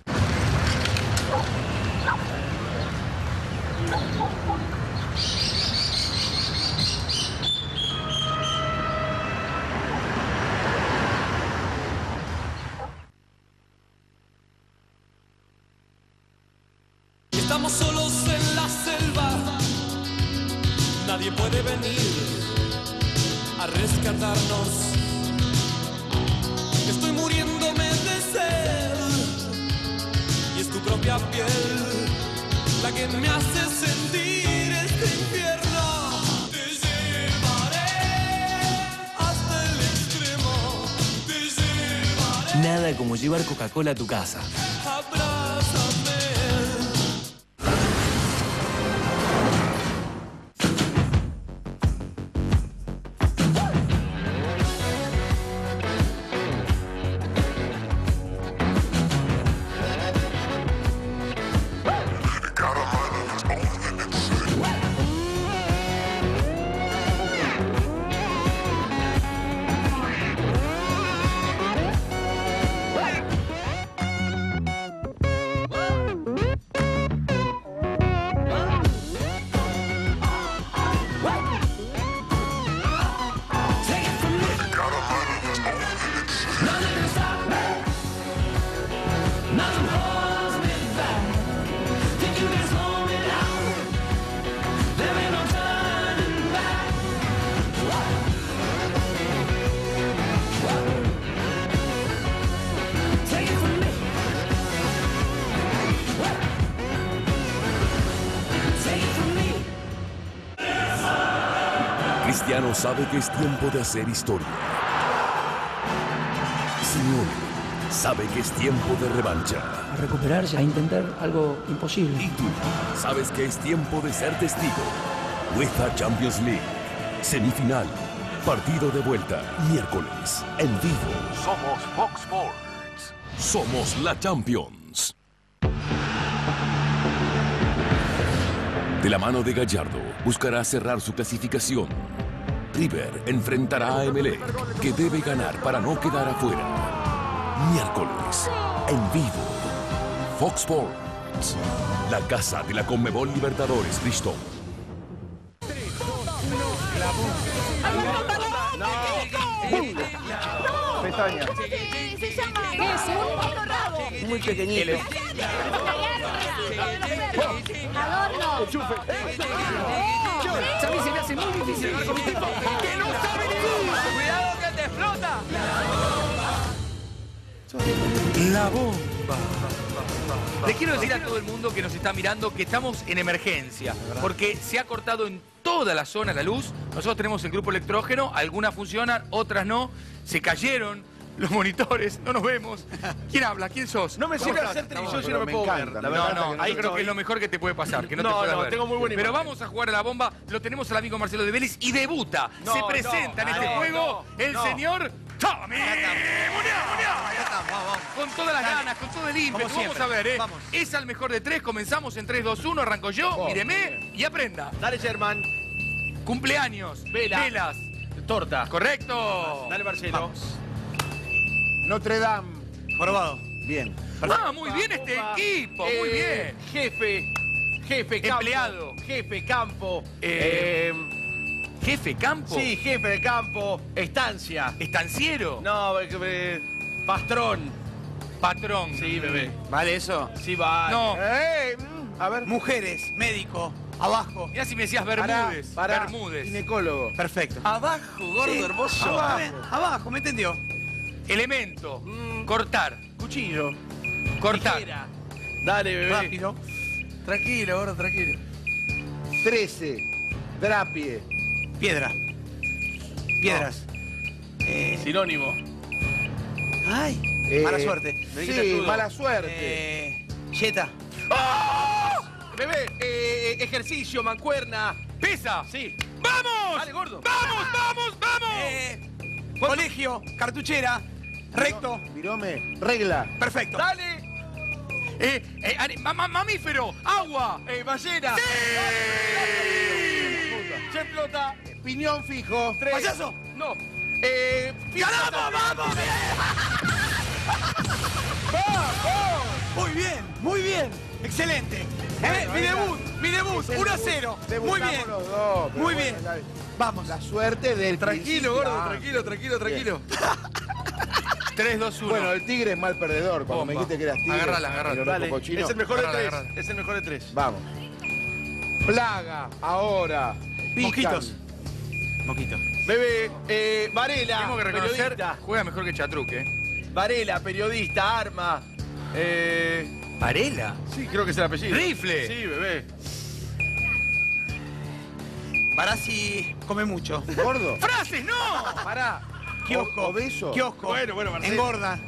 Llevar Coca-Cola a sabe que es tiempo de hacer historia. Simeone sabe que es tiempo de revancha. A recuperarse, a intentar algo imposible. Y tú sabes que es tiempo de ser testigo. UEFA Champions League. Semifinal. Partido de vuelta. Miércoles. En vivo. Somos Fox Sports. Somos la Champions. De la mano de Gallardo, buscará cerrar su clasificación. River enfrentará a Emelec, que debe ganar para no quedar afuera. Miércoles, en vivo. Fox Sports. La casa de la Conmebol Libertadores, Se llama ¿Qué es un rabo? Muy pequeñito. Adorno. Enchufe. A mí se me hace muy difícil hablar con un tipo que no sabe. Cuidado que te explota. La bomba. Le quiero decir a todo el mundo que nos está mirando que estamos en emergencia, porque se ha cortado en toda la zona la luz. Nosotros tenemos el grupo electrógeno, algunas funcionan, otras no. Se cayeron los monitores, no nos vemos. ¿Quién habla? ¿Quién sos? No me ¿Cómo sirve hacer televisión si no me me puedo encanta, ver. La verdad No, no, ahí creo que es lo mejor que te puede pasar, que no, te No, puedas no, ver. tengo muy buena Pero imagen. vamos a jugar a la bomba, lo tenemos al amigo Marcelo de Vélez y debuta, No, se no, presenta en este no, juego no, el no. señor Tommy Con todas las ganas, con todo el ímpetu. Como Vamos siempre. a ver, ¿eh? Vamos. Es al mejor de tres, comenzamos en 3, 2, 1, arranco yo, Oh, míreme y aprenda. Dale, Germán. Cumpleaños, Vela. velas, Torta. correcto. Dale, Marcelo. Vamos. Notre Dame. Jorobado. Bien. Ah, muy bien este Opa. equipo, muy Eh, bien. Jefe. Jefe, campo. Empleado. Jefe, campo. Eh, Eh, Jefe, campo. sí, jefe de campo. Estancia. Estanciero. No, eh, eh, pastrón. Patrón. Sí, bebé. ¿Vale eso? Sí, va. No. Eh, mm, a ver. Mujeres, médico, abajo. Mirá si me decías Bermúdez. pará. Bermúdez. Ginecólogo. Perfecto. Abajo, gordo, Sí, hermoso. Abajo, abajo, ¿me entendió? Elemento. Mm. Cortar. Cuchillo. Cortar. Tijera. Dale, bebé. Rápido. Tranquilo, gordo, tranquilo. 13. Drapie. Piedra. Piedras. Eh, Sinónimo. ay, Eh, mala suerte. Me Sí, mala suerte. Eh, Yeta. Bebé, eh, ejercicio, mancuerna. ¡Pesa! Sí. ¡Vamos! Dale, gordo. ¡Vamos, vamos, vamos! Eh, colegio, cartuchera, recto. Virome. Regla. Perfecto. Dale. Eh, eh, ani- ma- ma- mamífero, agua. Eh, ballena. Se explota. Piñón fijo. Tres. ¡Payaso! No. Eh, ¡Ganamos, vamos! Muy bien, muy bien. Excelente. Eh, mi debut, mi debut, Es el 1 a debut. 0. Muy bien. los dos, Muy bueno, bien. la- Vamos. La suerte del Tranquilo, gordo, tranquilo, tranquilo, tranquilo. 3, 2, 1. Bueno, el tigre es mal perdedor. Cuando me Bomba. dijiste que eras tigre. Dale. chino. Es el mejor de Agárrala, tres. agárrala. Es el mejor de tres. Vamos. Plaga. Ahora. Pican. Mosquitos. Mosquito. Bebé, eh, Varela. Tengo que reconocer, periodista. juega mejor que Chatruque. ¿eh? Varela, periodista, arma. Eh, ¿Varela? sí, creo que es el apellido. Rifle. Sí, bebé. Barassi come mucho. Gordo. [laughs] ¡Frases, no! Pará. Kiosco. Obeso. Kiosco. Bueno, bueno, Marcelo. Engorda.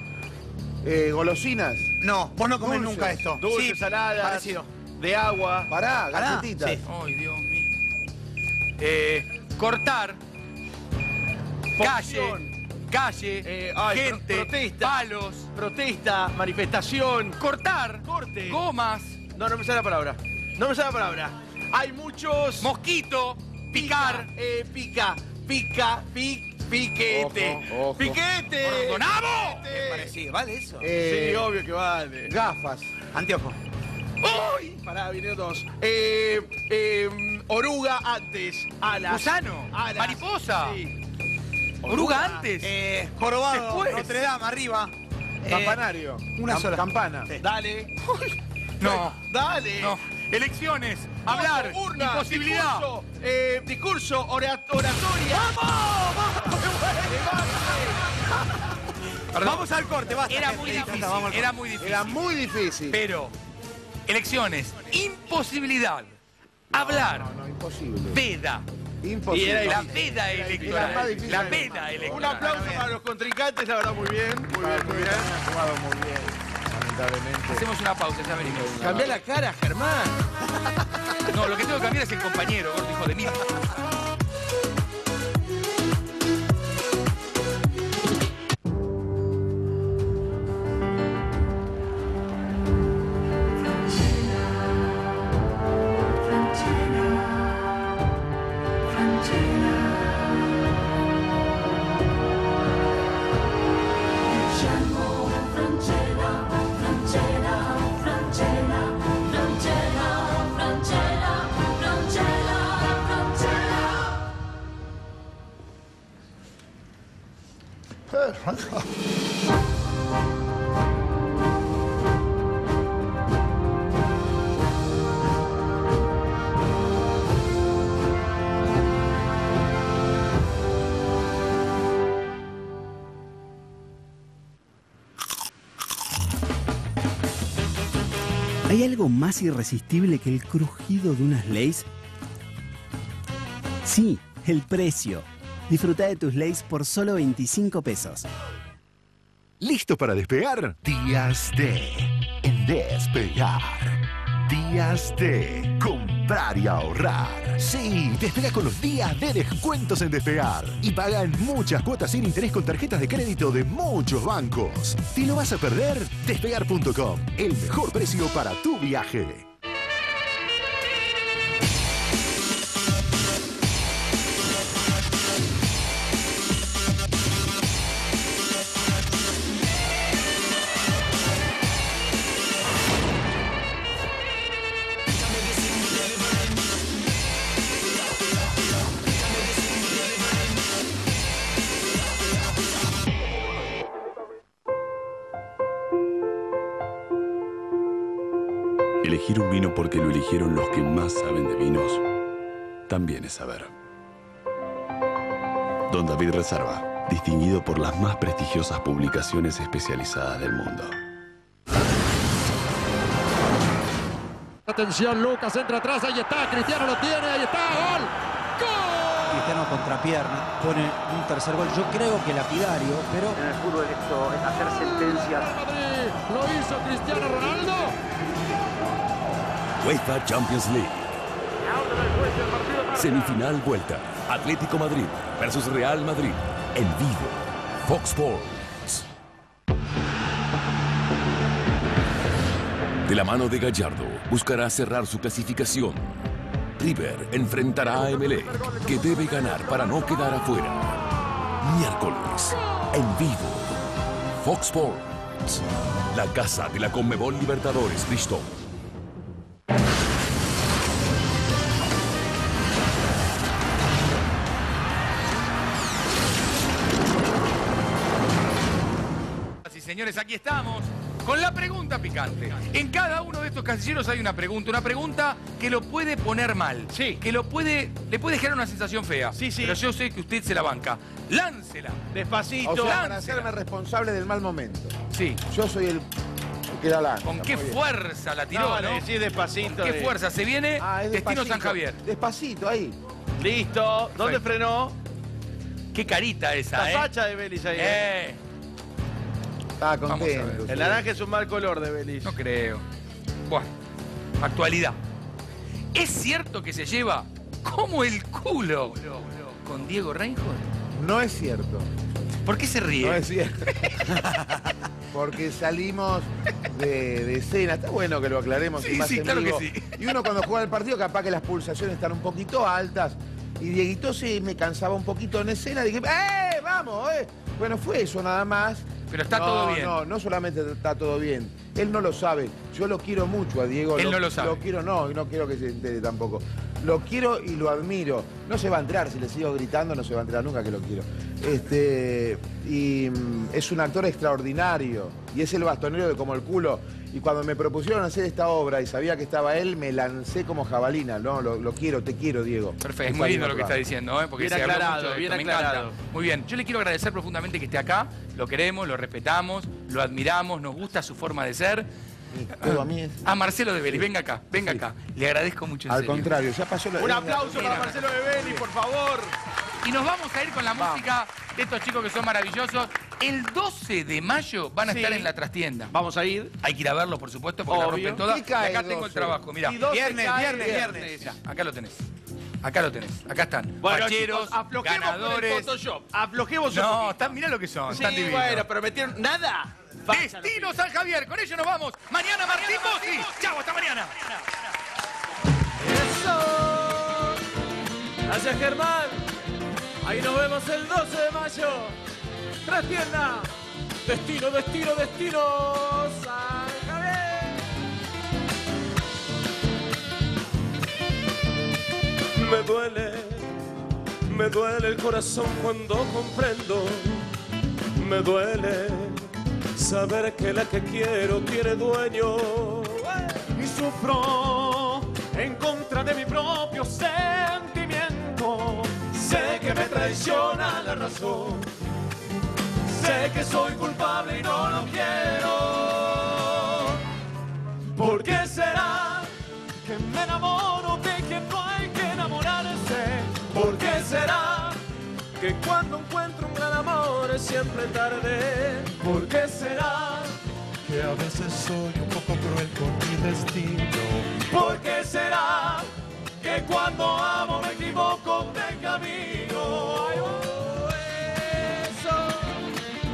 Eh, golosinas. No, vos no comés Dulces. nunca esto. Dulces, sí, saladas. Parecido. De agua. Pará, galletitas. sí. Ay, Dios. Eh, cortar. Calle. Calle. Eh, ay, gente. pro- protesta. Palos. Protesta, manifestación. Cortar. Corte. Gomas. No, no me sale la palabra. No me sale la palabra. Hay muchos. Mosquito. Picar. Eh, pica, pica, pic, piquete. Ojo, ojo. Piquete. Parecido, ¿vale eso? Eh, Sí, obvio que vale. Gafas. Anteojo. ¡Uy! Pará, vinieron dos. Eh, eh, oruga antes. Alas. Gusano. Alas. Mariposa. Sí. Oruga antes. Eh, jorobado. Después. Notre Dame, arriba. Eh, Campanario. una Cam- sola. Campana. Sí. Dale. No. Dale. No. Elecciones. Hablar. Urna, Imposibilidad. Discurso, eh, discurso ora- oratoria. Perdón. Vamos al corte, basta. Era muy difícil. vamos. Era muy difícil. Era muy difícil. Pero, elecciones, imposibilidad, hablar, No, no, imposible. veda, Imposible. Y era la veda Era electoral, difícil. la veda Un electoral. aplauso para los contrincantes, la verdad, muy bien. Muy bien, muy bien. Han jugado muy bien, lamentablemente. Hacemos una pausa, ya venimos. Cambia la cara, Germán. [laughs] No, lo que tengo que cambiar es el compañero, gordo, hijo de mí. Algo más irresistible que el crujido de unas Lays? Sí, el precio. Disfruta de tus Lays por solo 25 pesos. ¿Listo para despegar? Días de despegar. Días de comprar y ahorrar. Sí, despega con los días de descuentos en despegar. Y paga en muchas cuotas sin interés con tarjetas de crédito de muchos bancos. ¿Te lo vas a perder? Despegar.com, el mejor precio para tu viaje. Saber. Don David Reserva, distinguido por las más prestigiosas publicaciones especializadas del mundo. Atención, Lucas entra atrás, ahí está, Cristiano lo tiene, ahí está, gol. Cristiano contrapierna, pone un tercer gol. Yo creo que lapidario, pero en el fútbol esto es hacer sentencias. Madrid, lo hizo Cristiano Ronaldo. UEFA Champions League. Semifinal vuelta. Atlético Madrid versus Real Madrid. En vivo. Fox Sports. De la mano de Gallardo, buscará cerrar su clasificación. River enfrentará a Emelec, que debe ganar para no quedar afuera. Miércoles, en vivo. Fox Sports. La casa de la Conmebol Libertadores, Bristol. Señores, aquí estamos con la pregunta picante. En cada uno de estos casilleros hay una pregunta, una pregunta que lo puede poner mal. Sí. Que lo puede, le puede generar una sensación fea. Sí, sí. Pero yo sé que usted se la banca. Láncela. Despacito. O sea, para Láncela. hacerme responsable del mal momento. Sí. Yo soy el, que la lanza. ¿Con qué fuerza la tiró, No, no? le decís despacito. ¿Qué de- fuerza? Se viene Ah, es Destino. San Javier. Despacito, ahí. Listo. ¿Dónde frenó? Qué carita esa, La ¿eh? facha de Belis ahí. Eh, Estaba Vamos a ver. contento. El naranja es un mal color de Belis. no creo. Bueno, actualidad. ¿Es cierto que se lleva como el culo con Diego Reinhold? No es cierto. ¿Por qué se ríe? No es cierto. [laughs] Porque salimos de, de escena. Está bueno que lo aclaremos. Sí, y más sí, en claro que sí. Y uno cuando juega el partido, capaz que las pulsaciones están un poquito altas. Y Dieguito se me cansaba un poquito en escena. Dije, ¡eh! ¡Vamos! eh! Bueno, fue eso nada más. Pero está No, todo bien. No, no solamente está todo bien. Él no lo sabe. Yo lo quiero mucho a Diego. Él no lo sabe. Lo quiero, no, y no quiero que se entere tampoco. Lo quiero y lo admiro. No se va a entrar, si le sigo gritando, no se va a entrar nunca que lo quiero. Este, y mm, es un actor extraordinario. Y es el bastonero de como el culo. Y cuando me propusieron hacer esta obra y sabía que estaba él, me lancé como jabalina. No, lo, lo quiero, te quiero, Diego. Perfecto, es muy lindo lo que está diciendo, ¿eh? porque Bien se aclarado, mucho de bien esto, me aclarado. encanta. Muy bien, yo le quiero agradecer profundamente que esté acá, lo queremos, lo respetamos, lo admiramos, nos gusta su forma de ser. Todo a mí es. A Marcelo de Vélez, venga acá, venga acá. Le agradezco mucho en Al serio. contrario, ya pasó lo Un aplauso Mira. para Marcelo de Belis, por favor. Y nos vamos a ir con la música de estos chicos que son maravillosos. El 12 de mayo van a Sí. estar en la trastienda. Vamos a ir. Hay que ir a verlos, por supuesto, porque la Obvio. rompen todas. ¿Qué Y acá tengo el 12? trabajo, mira. Y 12 Viernes, cae viernes, viernes. Mirá, acá lo tenés. Acá lo tenés. Acá están. Bueno, chicos, aflojemos con el ganadores. Photoshop. Aflojemos un No, poquito. están, mirá lo que son. Sí, están divinos. bueno, pero metieron nada. Facha, Destino San Javier, con ellos nos vamos. Mañana Martín Bossi. Chau, hasta mañana. Eso. Gracias, Germán. Ahí nos vemos el 12 de mayo. Trastienda. Destino, destino, destino. Me duele, me duele el corazón cuando comprendo. Me duele saber que la que quiero tiene dueño. Y sufro en contra de mi propio sentimiento. Sé que me traiciona la razón. Sé que soy culpable y no lo quiero. ¿Por qué será que me enamoro de que cuando encuentro un gran amor es siempre tarde? ¿Por qué será que a veces soy un poco cruel con mi destino? ¿Por qué será que cuando amo me equivoco de camino? Ay, oh, eso.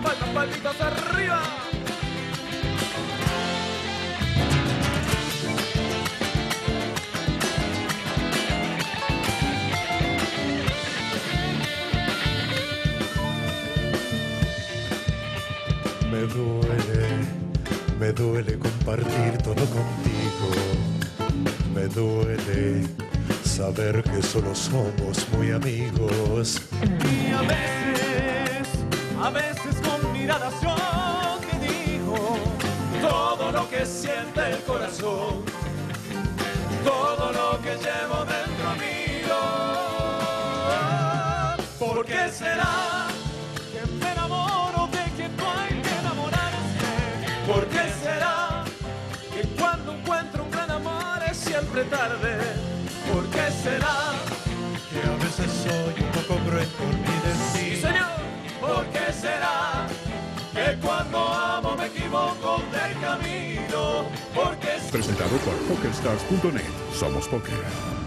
Palmas, palmitas arriba. Me duele, me duele compartir todo contigo. Me duele saber que solo somos muy amigos. Y a veces, a veces con miradas yo te digo todo lo que siente el corazón, todo lo que llevo dentro mío. ¿Por qué será siempre tarde? ¿Por qué será que a veces soy un poco cruel con mi destino? Sí, señor. ¿Por qué será que cuando amo me equivoco del camino? ¿Por qué Presentado por PokerStars.net. Somos Poker.